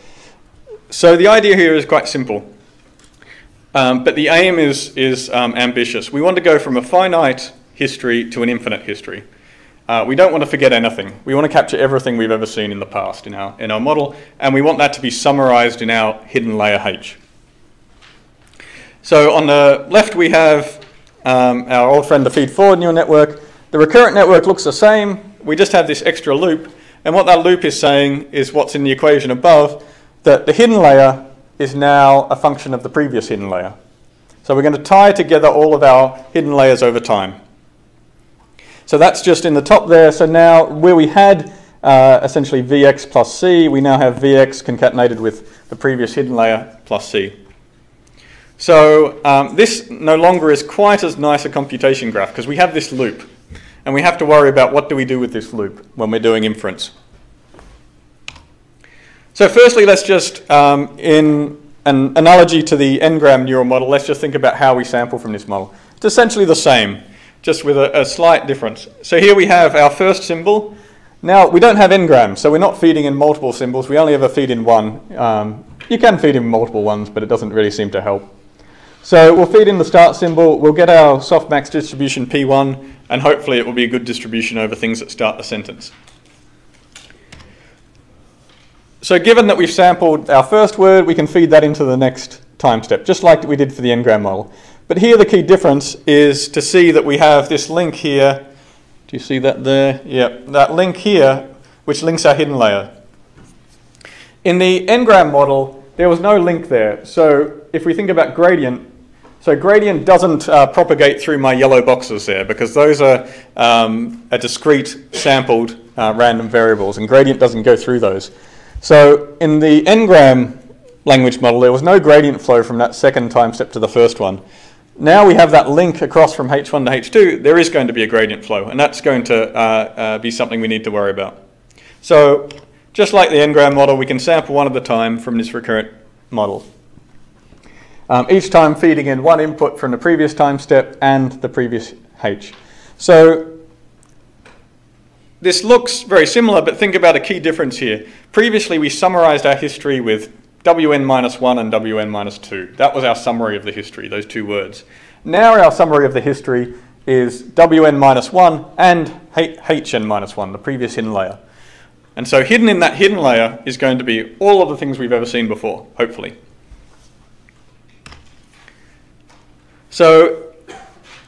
So the idea here is quite simple. Um, but the aim is, is um, ambitious. We want to go from a finite history to an infinite history. Uh, we don't want to forget anything. We want to capture everything we've ever seen in the past in our, in our model, and we want that to be summarized in our hidden layer H. So on the left we have um, our old friend the feed-forward neural network. The recurrent network looks the same. We just have this extra loop. And what that loop is saying is what's in the equation above, that the hidden layer is now a function of the previous hidden layer. So we're going to tie together all of our hidden layers over time. So that's just in the top there. So now where we had uh, essentially Vx plus C, we now have Vx concatenated with the previous hidden layer plus C. So um, this no longer is quite as nice a computation graph because we have this loop. And we have to worry about what do we do with this loop when we're doing inference. So firstly, let's just, um, in an analogy to the n-gram neural model, let's just think about how we sample from this model. It's essentially the same, just with a, a slight difference. So here we have our first symbol. Now, we don't have n-grams, so we're not feeding in multiple symbols. We only ever feed in one. Um, you can feed in multiple ones, but it doesn't really seem to help. So we'll feed in the start symbol. We'll get our softmax distribution P1 and hopefully it will be a good distribution over things that start the sentence. So given that we've sampled our first word, we can feed that into the next time step, just like we did for the n-gram model. But here the key difference is to see that we have this link here. Do you see that there? Yep, that link here, which links our hidden layer. In the n-gram model, there was no link there. So if we think about gradient, so gradient doesn't uh, propagate through my yellow boxes there because those are um, a discrete sampled uh, random variables and gradient doesn't go through those. So in the n-gram language model, there was no gradient flow from that second time step to the first one. Now we have that link across from H1 to H2, there is going to be a gradient flow and that's going to uh, uh be something we need to worry about. So just like the n-gram model, we can sample one at a time from this recurrent model. Um, each time feeding in one input from the previous time step and the previous h. So this looks very similar, but think about a key difference here. Previously, we summarized our history with wn minus 1 and wn minus 2. That was our summary of the history, those two words. Now our summary of the history is wn minus 1 and hn minus 1, the previous hidden layer. And so hidden in that hidden layer is going to be all of the things we've ever seen before, hopefully. So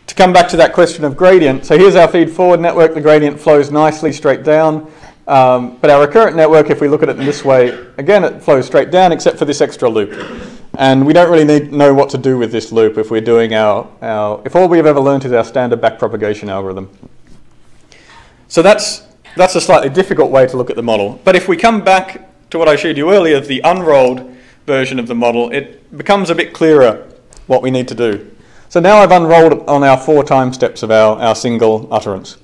to come back to that question of gradient, so here's our feed forward network. The gradient flows nicely straight down. Um, but our recurrent network, if we look at it in this way, again, it flows straight down except for this extra loop. And we don't really need, know what to do with this loop if we're doing our, our, if all we've ever learned is our standard backpropagation algorithm. So that's, that's a slightly difficult way to look at the model. But if we come back to what I showed you earlier, the unrolled version of the model, it becomes a bit clearer what we need to do. So now I've unrolled on our four time steps of our, our single utterance.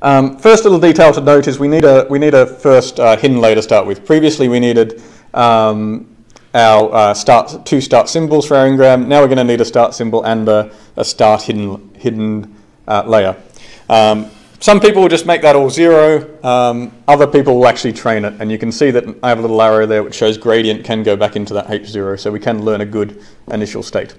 Um, first little detail to note is we need a, we need a first uh, hidden layer to start with. Previously we needed um, our uh, start, two start symbols for our n-gram. Now we're going to need a start symbol and a, a start hidden, hidden uh, layer. Um, some people will just make that all zero. Um, other people will actually train it. And you can see that I have a little arrow there which shows gradient can go back into that H0. So we can learn a good initial state.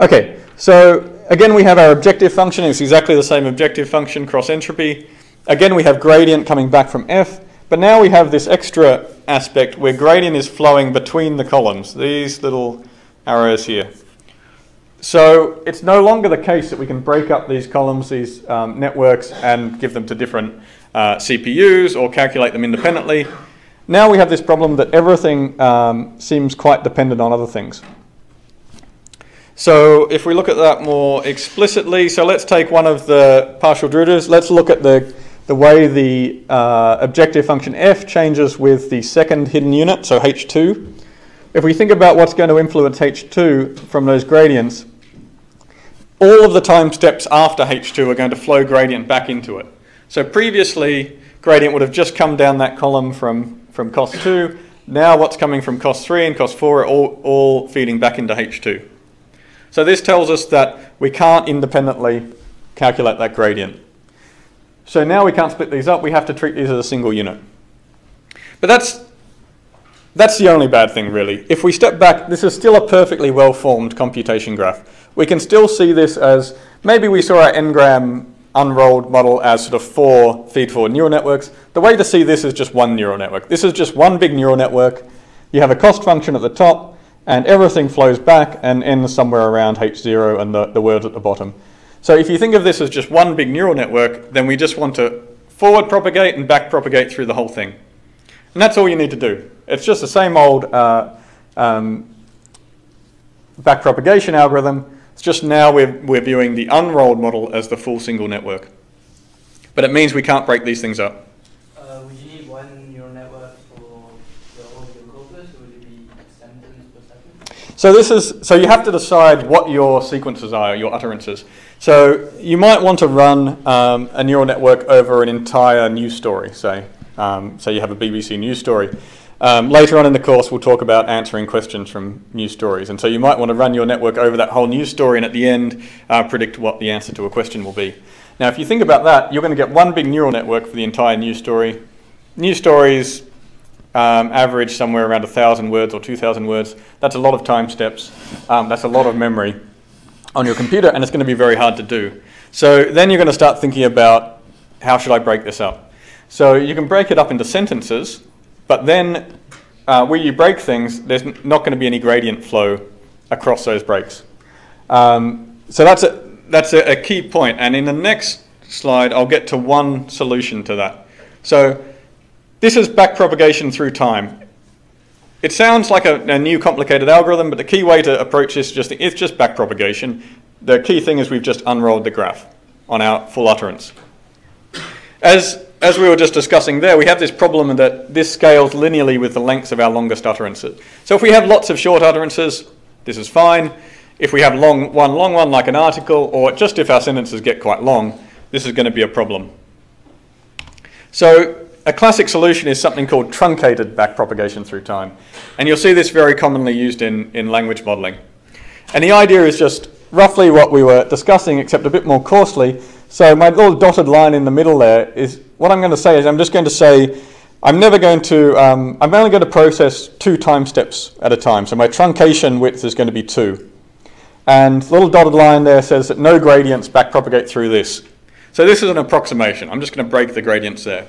Okay, so again, we have our objective function. It's exactly the same objective function, cross entropy. Again, we have gradient coming back from F, but now we have this extra aspect where gradient is flowing between the columns, these little arrows here. So it's no longer the case that we can break up these columns, these um, networks, and give them to different uh, CPUs or calculate them independently. Now we have this problem that everything um, seems quite dependent on other things. So if we look at that more explicitly, so let's take one of the partial derivatives. Let's look at the, the way the uh, objective function f changes with the second hidden unit, so h2. If we think about what's going to influence h2 from those gradients, all of the time steps after h2 are going to flow gradient back into it. So previously, gradient would have just come down that column from, from cos2. Now what's coming from cos3 and cos4 are all, all feeding back into h2. So this tells us that we can't independently calculate that gradient. So now we can't split these up, we have to treat these as a single unit. But that's, that's the only bad thing really. If we step back, this is still a perfectly well-formed computation graph. We can still see this as, maybe we saw our n-gram unrolled model as sort of four feed-forward neural networks. The way to see this is just one neural network. This is just one big neural network. You have a cost function at the top, and everything flows back and ends somewhere around H0 and the, the words at the bottom. So if you think of this as just one big neural network, then we just want to forward propagate and back propagate through the whole thing. And that's all you need to do. It's just the same old uh, um, back propagation algorithm. It's just now we're, we're viewing the unrolled model as the full single network. But it means we can't break these things up. So this is so you have to decide what your sequences are, your utterances. So you might want to run um, a neural network over an entire news story. Say, um, so you have a BBC news story. Um, later on in the course, we'll talk about answering questions from news stories, and so you might want to run your network over that whole news story, and at the end, uh, predict what the answer to a question will be. Now, if you think about that, you're going to get one big neural network for the entire news story. News stories um, average somewhere around 1,000 words or 2,000 words. That's a lot of time steps. Um, that's a lot of memory on your computer, and it's going to be very hard to do. So then you're going to start thinking about how should I break this up? So you can break it up into sentences, but then uh, where you break things, there's not going to be any gradient flow across those breaks. Um, so that's a, that's a, a key point, and in the next slide, I'll get to one solution to that. So this is backpropagation through time. It sounds like a, a, new complicated algorithm, but the key way to approach this is just it's just backpropagation. The key thing is we've just unrolled the graph on our full utterance. As, as we were just discussing there, we have this problem that this scales linearly with the lengths of our longest utterances. So if we have lots of short utterances, this is fine. If we have long, one long one like an article, or just if our sentences get quite long, this is going to be a problem. So a classic solution is something called truncated backpropagation through time. And you'll see this very commonly used in, in language modeling. And the idea is just roughly what we were discussing, except a bit more coarsely. So my little dotted line in the middle there is, what I'm going to say is I'm just going to say, I'm never going to, um, I'm only going to process two time steps at a time. So my truncation width is going to be two. And the little dotted line there says that no gradients backpropagate through this. So this is an approximation. I'm just going to break the gradients there.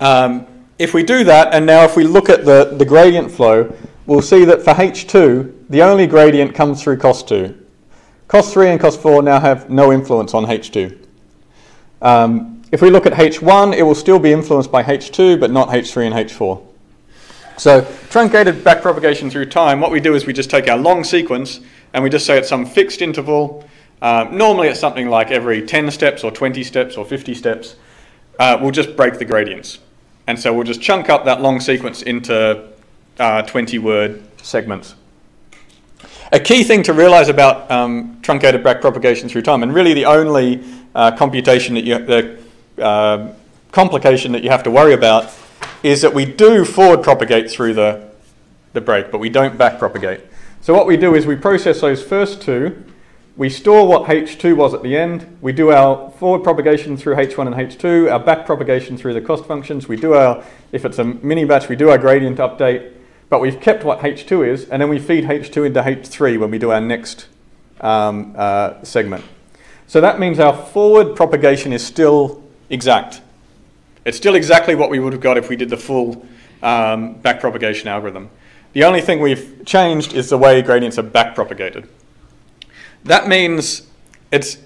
Um, if we do that, and now if we look at the, the gradient flow, we'll see that for H2, the only gradient comes through cos2. Cos3 and cos4 now have no influence on H2. Um, if we look at H1, it will still be influenced by H2, but not H3 and H4. So truncated backpropagation through time, what we do is we just take our long sequence and we just say at some fixed interval, uh, normally it's something like every 10 steps or 20 steps or 50 steps, uh, we'll just break the gradients. And so we'll just chunk up that long sequence into uh, 20 word segments. A key thing to realize about um, truncated backpropagation through time, and really the only uh, computation that you, the uh, complication that you have to worry about, is that we do forward propagate through the, the break, but we don't backpropagate. So what we do is we process those first two, we store what H2 was at the end. We do our forward propagation through H1 and H2, our back propagation through the cost functions. We do our, if it's a mini batch, we do our gradient update. But we've kept what H2 is, and then we feed H2 into H3 when we do our next um, uh, segment. So that means our forward propagation is still exact. It's still exactly what we would have got if we did the full um, back propagation algorithm. The only thing we've changed is the way gradients are back propagated. That means it's,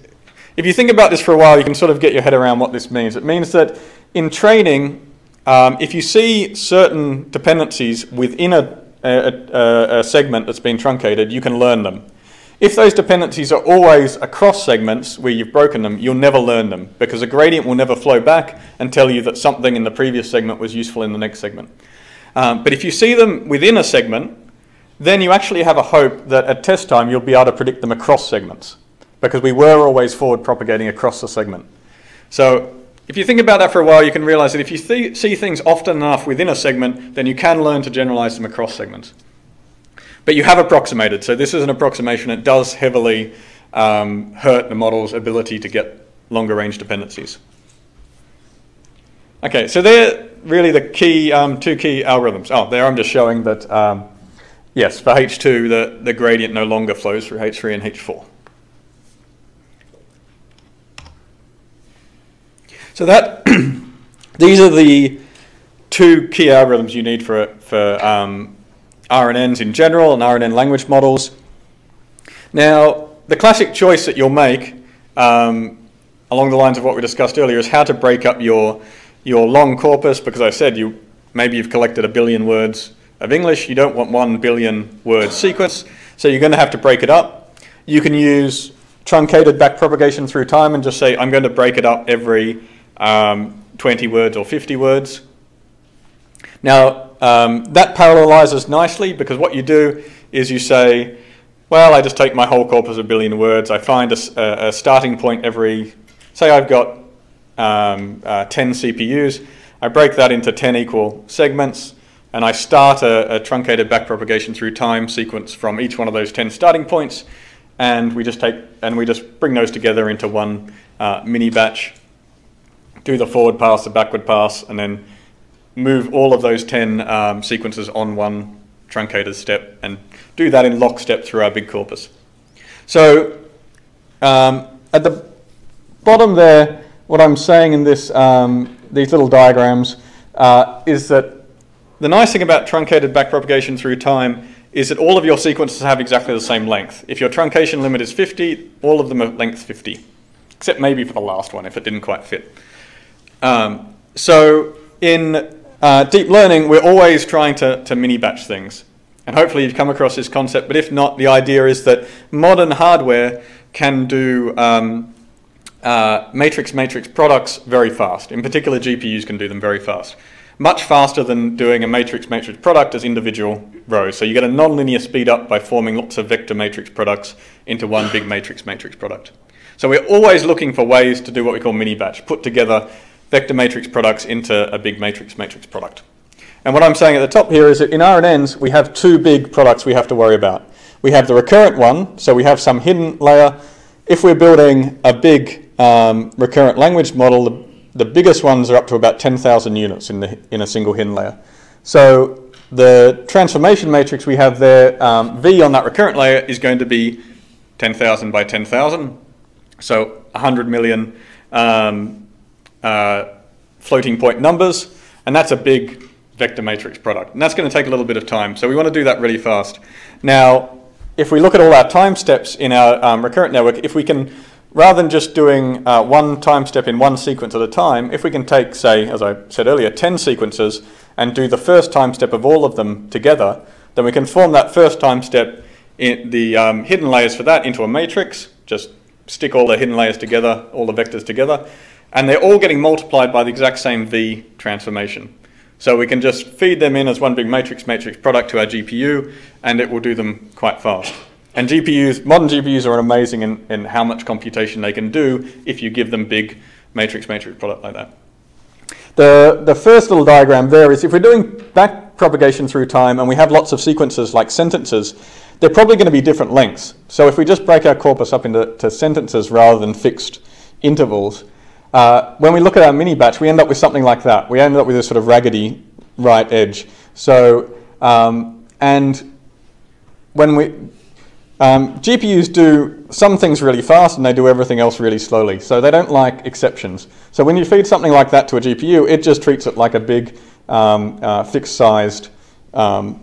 if you think about this for a while, you can sort of get your head around what this means. It means that in training, um, if you see certain dependencies within a, a, a, a segment that's been truncated, you can learn them. If those dependencies are always across segments where you've broken them, you'll never learn them because a gradient will never flow back and tell you that something in the previous segment was useful in the next segment. Um, but if you see them within a segment, then you actually have a hope that at test time you'll be able to predict them across segments because we were always forward propagating across the segment. So if you think about that for a while, you can realize that if you th see things often enough within a segment, then you can learn to generalize them across segments. But you have approximated, so this is an approximation. It does heavily um, hurt the model's ability to get longer range dependencies. Okay, so they're really the key, um, two key algorithms. Oh, there I'm just showing that um, Yes, for H2, the, the gradient no longer flows through H3 and H4. So that these are the two key algorithms you need for, for um, RNNs in general and RNN language models. Now, the classic choice that you'll make um, along the lines of what we discussed earlier is how to break up your, your long corpus, because I said you maybe you've collected a billion words of English. You don't want one billion word sequence, so you're going to have to break it up. You can use truncated backpropagation through time and just say, I'm going to break it up every um, 20 words or 50 words. Now, um, that parallelizes nicely because what you do is you say, well, I just take my whole corpus of billion words, I find a, a starting point every, say I've got um, uh, 10 CPUs, I break that into 10 equal segments, and I start a, a truncated backpropagation through time sequence from each one of those 10 starting points, and we just take and we just bring those together into one uh, mini batch, do the forward pass, the backward pass, and then move all of those 10 um, sequences on one truncated step and do that in lockstep through our big corpus. So um, at the bottom there, what I'm saying in this, um, these little diagrams uh, is that the nice thing about truncated backpropagation through time is that all of your sequences have exactly the same length. If your truncation limit is 50, all of them are length 50, except maybe for the last one if it didn't quite fit. Um, so in uh, deep learning, we're always trying to, to mini batch things. And hopefully you've come across this concept, but if not, the idea is that modern hardware can do um, uh, matrix-matrix products very fast. In particular, GPUs can do them very fast much faster than doing a matrix-matrix product as individual rows. So you get a nonlinear speed up by forming lots of vector matrix products into one big matrix-matrix product. So we're always looking for ways to do what we call mini-batch, put together vector matrix products into a big matrix matrix product. And what I'm saying at the top here is that in RNNs, we have two big products we have to worry about. We have the recurrent one, so we have some hidden layer. If we're building a big um, recurrent language model, the, biggest ones are up to about 10,000 units in, the, in a single hidden layer. So the transformation matrix we have there, um, V on that recurrent layer is going to be 10,000 by 10,000, so 100 million um, uh, floating point numbers, and that's a big vector matrix product. And that's going to take a little bit of time, so we want to do that really fast. Now, if we look at all our time steps in our um, recurrent network, if we can, rather than just doing uh, one time step in one sequence at a time, if we can take, say, as I said earlier, 10 sequences and do the first time step of all of them together, then we can form that first time step in the um, hidden layers for that into a matrix, just stick all the hidden layers together, all the vectors together, and they're all getting multiplied by the exact same V transformation. So we can just feed them in as one big matrix matrix product to our GPU, and it will do them quite fast. And GPUs, modern GPUs are amazing in, in how much computation they can do if you give them big matrix matrix product like that. The, the first little diagram there is if we're doing back propagation through time and we have lots of sequences like sentences, they're probably going to be different lengths. So if we just break our corpus up into sentences rather than fixed intervals, uh, when we look at our mini batch, we end up with something like that. We end up with a sort of raggedy right edge. So, um, and when we, um, GPUs do some things really fast and they do everything else really slowly. So they don't like exceptions. So when you feed something like that to a GPU, it just treats it like a big um, uh, fixed sized um,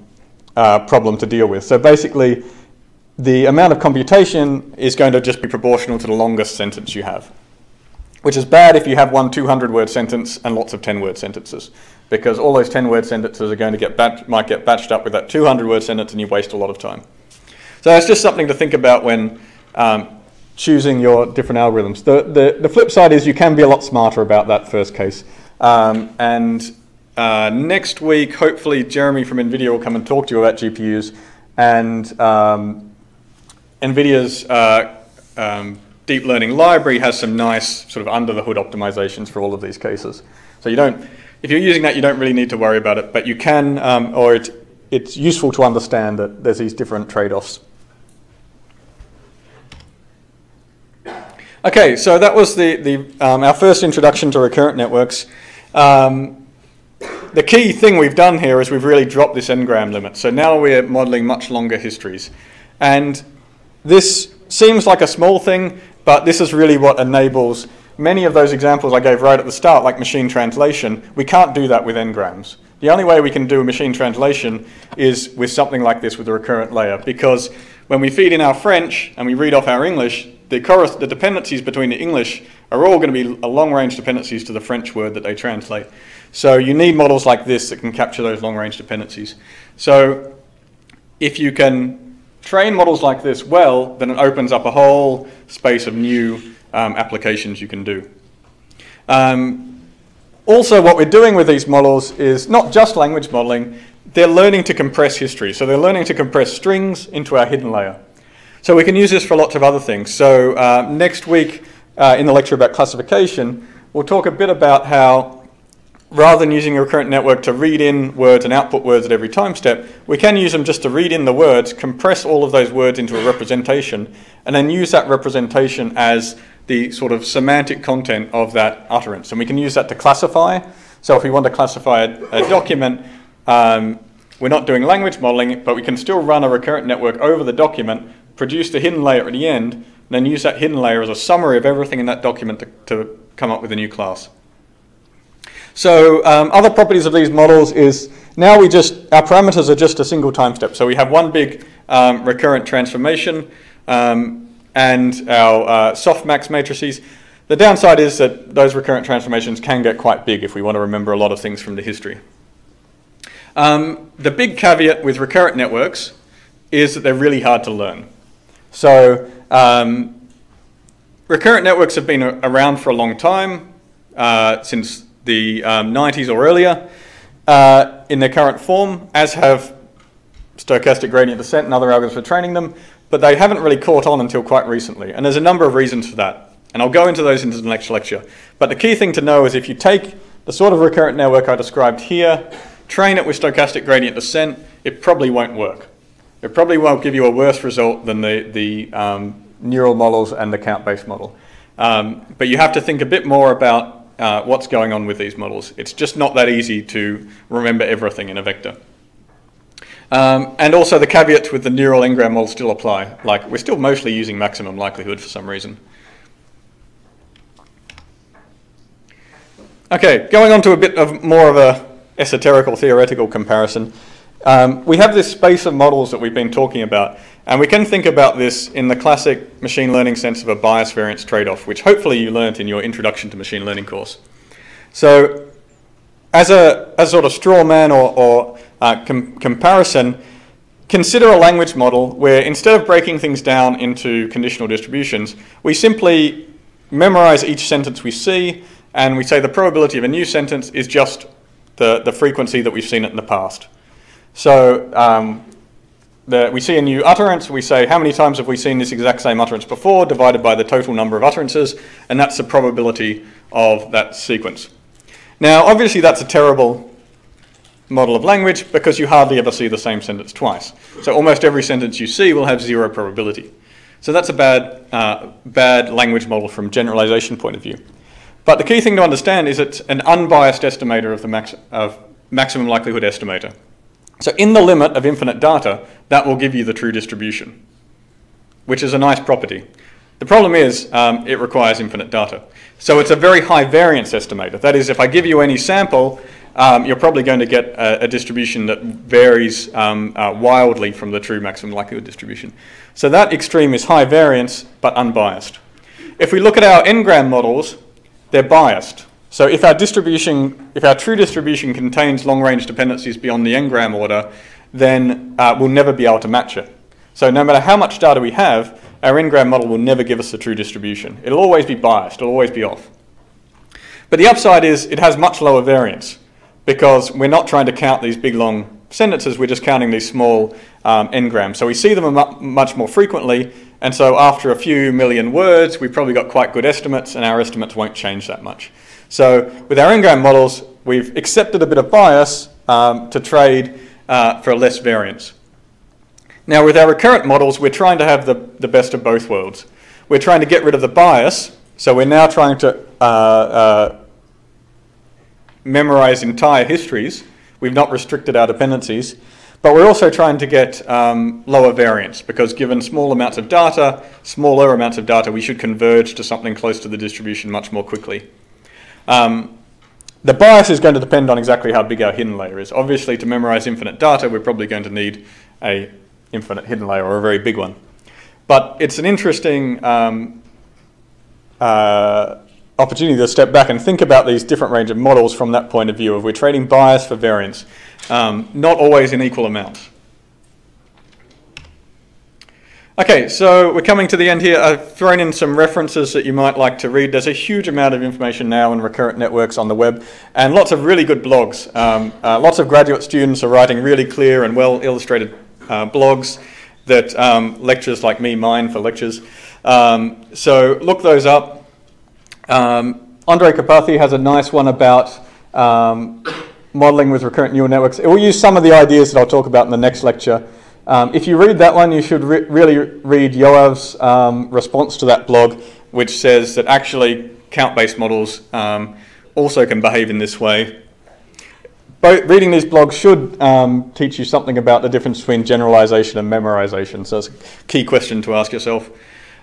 uh, problem to deal with. So basically, the amount of computation is going to just be proportional to the longest sentence you have which is bad if you have one 200 word sentence and lots of 10 word sentences because all those 10 word sentences are going to get might get batched up with that 200 word sentence and you waste a lot of time. So it's just something to think about when um, choosing your different algorithms. The, the, the, flip side is you can be a lot smarter about that first case. Um, and uh, next week, hopefully Jeremy from NVIDIA will come and talk to you about GPUs and um, NVIDIA's uh, um, deep learning library has some nice sort of under the hood optimizations for all of these cases. So you don't, if you're using that, you don't really need to worry about it, but you can, um, or it, it's useful to understand that there's these different trade-offs. Okay, so that was the, the, um, our first introduction to recurrent networks. Um, the key thing we've done here is we've really dropped this n-gram limit. So now we're modeling much longer histories. And this seems like a small thing, but this is really what enables many of those examples I gave right at the start, like machine translation. We can't do that with n-grams. The only way we can do machine translation is with something like this with a recurrent layer, because when we feed in our French and we read off our English, the, the dependencies between the English are all going to be long-range dependencies to the French word that they translate. So you need models like this that can capture those long-range dependencies. So if you can train models like this well, then it opens up a whole space of new um, applications you can do. Um, also, what we're doing with these models is not just language modeling, they're learning to compress history. So they're learning to compress strings into our hidden layer. So we can use this for lots of other things. So uh, next week uh, in the lecture about classification, we'll talk a bit about how rather than using a recurrent network to read in words and output words at every time step, we can use them just to read in the words, compress all of those words into a representation, and then use that representation as the sort of semantic content of that utterance. And we can use that to classify. So if we want to classify a, a document, um, we're not doing language modeling, but we can still run a recurrent network over the document, produce the hidden layer at the end, and then use that hidden layer as a summary of everything in that document to, to come up with a new class. So um, other properties of these models is now we just, our parameters are just a single time step. So we have one big um, recurrent transformation um, and our uh, softmax matrices. The downside is that those recurrent transformations can get quite big if we want to remember a lot of things from the history. Um, the big caveat with recurrent networks is that they're really hard to learn. So um, recurrent networks have been around for a long time, uh, since the um, 90s or earlier uh, in their current form, as have stochastic gradient descent and other algorithms for training them, but they haven't really caught on until quite recently. And there's a number of reasons for that. And I'll go into those in the next lecture. But the key thing to know is if you take the sort of recurrent network I described here, train it with stochastic gradient descent, it probably won't work. It probably won't give you a worse result than the, the um, neural models and the count-based model. Um, but you have to think a bit more about uh, what's going on with these models. It's just not that easy to remember everything in a vector. Um, and also the caveats with the neural n-gram model still apply. Like we're still mostly using maximum likelihood for some reason. Okay, going on to a bit of more of a esoterical theoretical comparison. Um, we have this space of models that we've been talking about, and we can think about this in the classic machine learning sense of a bias variance trade-off, which hopefully you learnt in your Introduction to Machine Learning course. So as a, as sort of straw man or, or uh, com comparison, consider a language model where instead of breaking things down into conditional distributions, we simply memorize each sentence we see and we say the probability of a new sentence is just the, the frequency that we've seen it in the past. So um, the, we see a new utterance, we say how many times have we seen this exact same utterance before, divided by the total number of utterances, and that's the probability of that sequence. Now, obviously that's a terrible model of language because you hardly ever see the same sentence twice. So almost every sentence you see will have zero probability. So that's a bad, uh, bad language model from generalization point of view. But the key thing to understand is it's an unbiased estimator of the max of maximum likelihood estimator. So in the limit of infinite data, that will give you the true distribution, which is a nice property. The problem is um, it requires infinite data. So it's a very high variance estimator. That is, if I give you any sample, um, you're probably going to get a, a distribution that varies um, uh, wildly from the true maximum likelihood distribution. So that extreme is high variance, but unbiased. If we look at our n-gram models, they're biased. So if our distribution, if our true distribution contains long-range dependencies beyond the n-gram order, then uh, we'll never be able to match it. So no matter how much data we have, our n-gram model will never give us the true distribution. It'll always be biased, it'll always be off. But the upside is it has much lower variance because we're not trying to count these big long sentences, we're just counting these small um, n-grams. So we see them much more frequently, and so after a few million words, we've probably got quite good estimates, and our estimates won't change that much. So with our n-gram models, we've accepted a bit of bias um, to trade uh, for less variance. Now with our recurrent models, we're trying to have the, the best of both worlds. We're trying to get rid of the bias, so we're now trying to uh, uh, memorize entire histories. We've not restricted our dependencies. But we're also trying to get um, lower variance because given small amounts of data, smaller amounts of data, we should converge to something close to the distribution much more quickly. Um, the bias is going to depend on exactly how big our hidden layer is. Obviously, to memorize infinite data, we're probably going to need a infinite hidden layer or a very big one. But it's an interesting um, uh, opportunity to step back and think about these different range of models from that point of view of we're trading bias for variance, um, not always in equal amounts. Okay, so we're coming to the end here. I've thrown in some references that you might like to read. There's a huge amount of information now in recurrent networks on the web and lots of really good blogs. Um, uh, lots of graduate students are writing really clear and well illustrated uh, blogs that um, lecturers like me mine for lectures. Um, so look those up. Um, Andrej Karpathy has a nice one about um, modeling with recurrent neural networks. It will use some of the ideas that I'll talk about in the next lecture. Um, if you read that one, you should re really read Yoav's um, response to that blog, which says that actually count-based models um, also can behave in this way. Both, reading these blogs should um, teach you something about the difference between generalization and memorization. So it's a key question to ask yourself.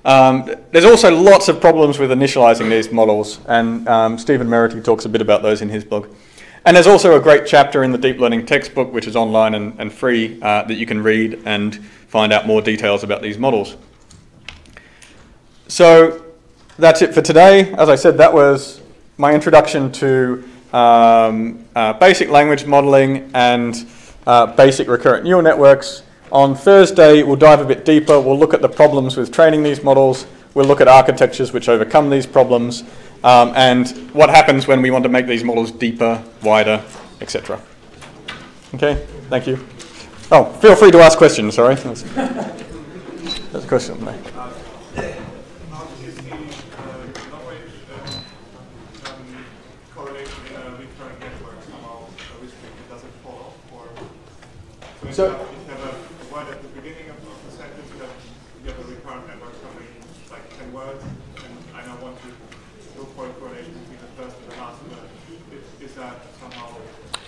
Um, there's also lots of problems with initializing these models, and um, Stephen Merity talks a bit about those in his blog. And there's also a great chapter in the deep learning textbook, which is online and, and free, uh, that you can read and find out more details about these models. So that's it for today. As I said, that was my introduction to um, uh, basic language modeling and uh, basic recurrent neural networks. On Thursday, we'll dive a bit deeper. We'll look at the problems with training these models. We'll look at architectures which overcome these problems um, and what happens when we want to make these models deeper, wider, etc. Okay, thank you. Oh, feel free to ask questions, sorry. That's, that's a question. Uh, there. So, beginning of the sentence, you have, you have a recurrent network covering like 10 words, and I now want to look for a correlation between the first and the last word. Is, is that somehow,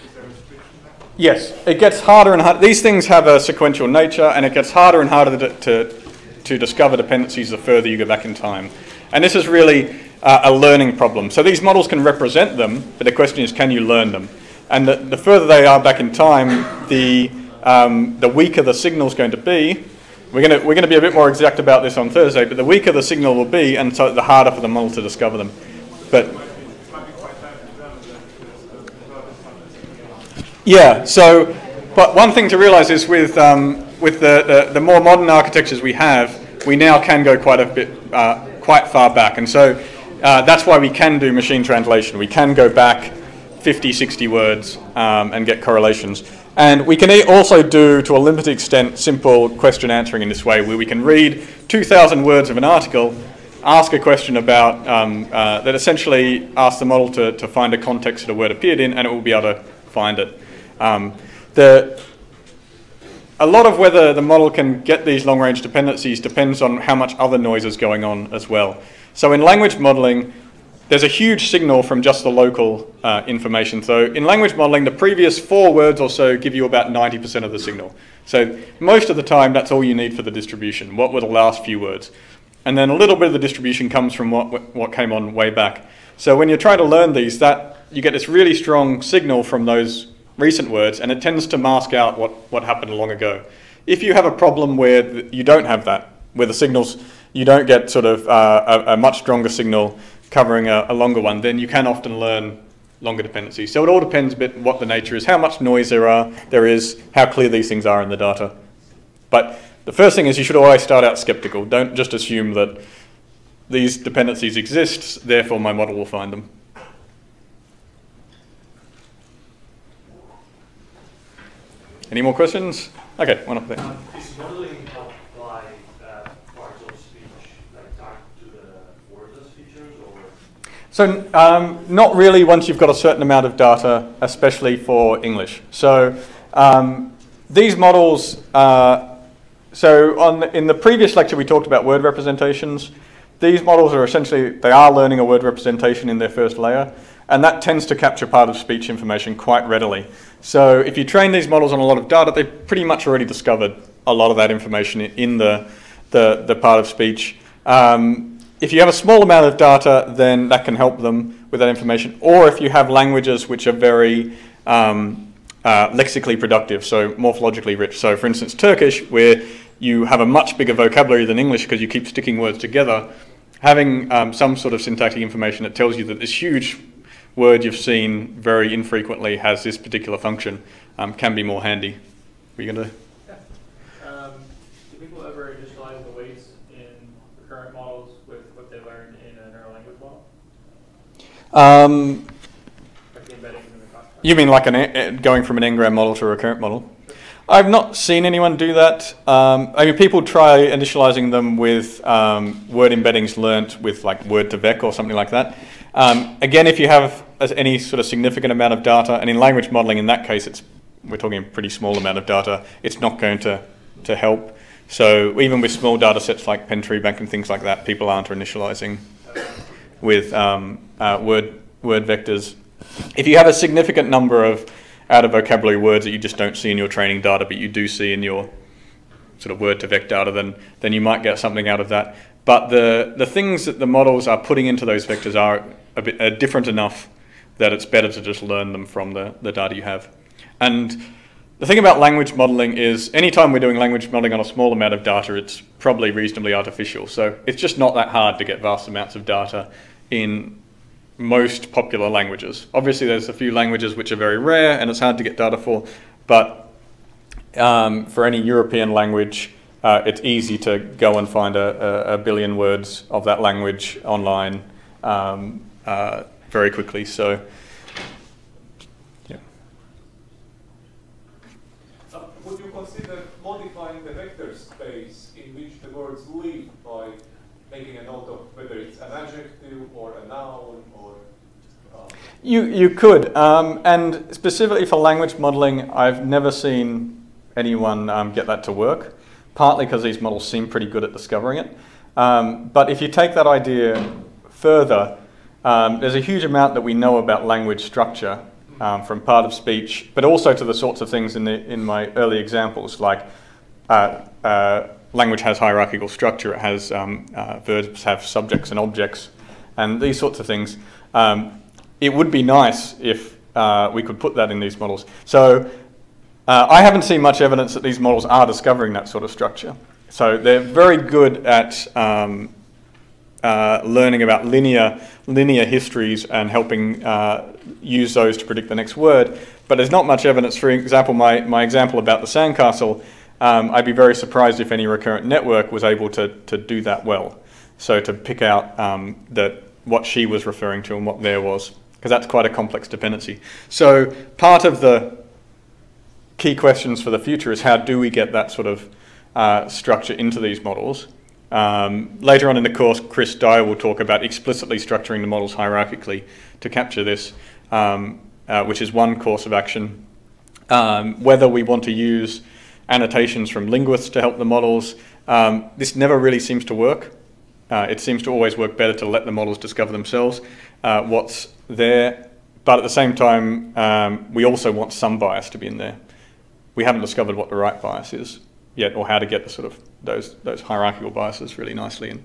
is there a restriction there? Yes, it gets harder and harder. These things have a sequential nature, and it gets harder and harder to, to, to discover dependencies the further you go back in time. And this is really uh, a learning problem. So these models can represent them, but the question is, can you learn them? And the, the further they are back in time, the, um, the weaker the signal is going to be. We're going we're to be a bit more exact about this on Thursday, but the weaker the signal will be, and so the harder for the model to discover them. But Yeah, so, but one thing to realize is with, um, with the, the, the more modern architectures we have, we now can go quite a bit, uh, quite far back. And so uh, that's why we can do machine translation. We can go back 50, 60 words um, and get correlations. And we can also do, to a limited extent, simple question answering in this way, where we can read 2,000 words of an article, ask a question about, um, uh, that essentially asks the model to, to find a context that a word appeared in, and it will be able to find it. Um, the, a lot of whether the model can get these long range dependencies depends on how much other noise is going on as well. So in language modeling, there's a huge signal from just the local uh, information. So in language modeling, the previous four words or so give you about 90% of the signal. So most of the time, that's all you need for the distribution. What were the last few words? And then a little bit of the distribution comes from what, what came on way back. So when you're trying to learn these, that you get this really strong signal from those recent words, and it tends to mask out what, what happened long ago. If you have a problem where you don't have that, where the signals, you don't get sort of uh, a, a much stronger signal covering a, a longer one, then you can often learn longer dependencies. So it all depends a bit what the nature is, how much noise there are, there is, how clear these things are in the data. But the first thing is you should always start out skeptical. Don't just assume that these dependencies exist, therefore my model will find them. Any more questions? Okay, one up there. Um, Is modeling helped by uh, parts of speech, like tied to the wordless features, or? So um, not really once you've got a certain amount of data, especially for English. So um, these models, uh, so on the, in the previous lecture we talked about word representations. These models are essentially, they are learning a word representation in their first layer, and that tends to capture part of speech information quite readily. So if you train these models on a lot of data, they've pretty much already discovered a lot of that information in the, the, the part of speech. Um, if you have a small amount of data, then that can help them with that information. Or if you have languages which are very um, uh, lexically productive, so morphologically rich. So, for instance, Turkish, where you have a much bigger vocabulary than English because you keep sticking words together, having um, some sort of syntactic information that tells you that this huge word you've seen very infrequently has this particular function um, can be more handy. Were you going to? Um, do people ever initialize the weights in recurrent models with what they learned in a neural language model? Um? You mean like an, going from an n-gram model to a recurrent model? I've not seen anyone do that. Um, I mean, people try initializing them with um, word embeddings learnt with like word2vec or something like that. Um, again, if you have any sort of significant amount of data, and in language modeling, in that case, it's we're talking a pretty small amount of data. It's not going to to help. So even with small data sets like Penn Treebank and things like that, people aren't initializing with um, uh, word word vectors. If you have a significant number of out of vocabulary words that you just don't see in your training data, but you do see in your sort of word2vec data, then then you might get something out of that. But the the things that the models are putting into those vectors are a bit are different enough that it's better to just learn them from the, the data you have. And the thing about language modeling is anytime we're doing language modeling on a small amount of data, it's probably reasonably artificial. So it's just not that hard to get vast amounts of data in most popular languages. Obviously, there's a few languages which are very rare and it's hard to get data for, but um, for any European language, uh, it's easy to go and find a, a, billion words of that language online um, uh, very quickly. So, yeah. Uh, Would you consider modifying the vector space in which the words live by making a note of whether it's an adjective or a noun or um, You, you could, um, and specifically for language modeling, I've never seen anyone um, get that to work, partly because these models seem pretty good at discovering it. Um, but if you take that idea further, um, there's a huge amount that we know about language structure um, from part of speech, but also to the sorts of things in, the, in my early examples, like uh, uh, language has hierarchical structure, it has um, uh, verbs have subjects and objects, and these sorts of things. Um, it would be nice if uh, we could put that in these models. So uh, I haven't seen much evidence that these models are discovering that sort of structure. So they're very good at um, uh, learning about linear, linear histories and helping uh, use those to predict the next word. But there's not much evidence. For example, my, my example about the sandcastle, um, I'd be very surprised if any recurrent network was able to, to do that well. So to pick out um, that what she was referring to and what there was, because that's quite a complex dependency. So part of the key questions for the future is how do we get that sort of uh, structure into these models? Um, later on in the course, Chris Dyer will talk about explicitly structuring the models hierarchically to capture this, um, uh, which is one course of action. Um, whether we want to use annotations from linguists to help the models, um, this never really seems to work. Uh, it seems to always work better to let the models discover themselves uh, what's there, but at the same time, um, we also want some bias to be in there. We haven't discovered what the right bias is yet, or how to get the sort of those those hierarchical biases really nicely in.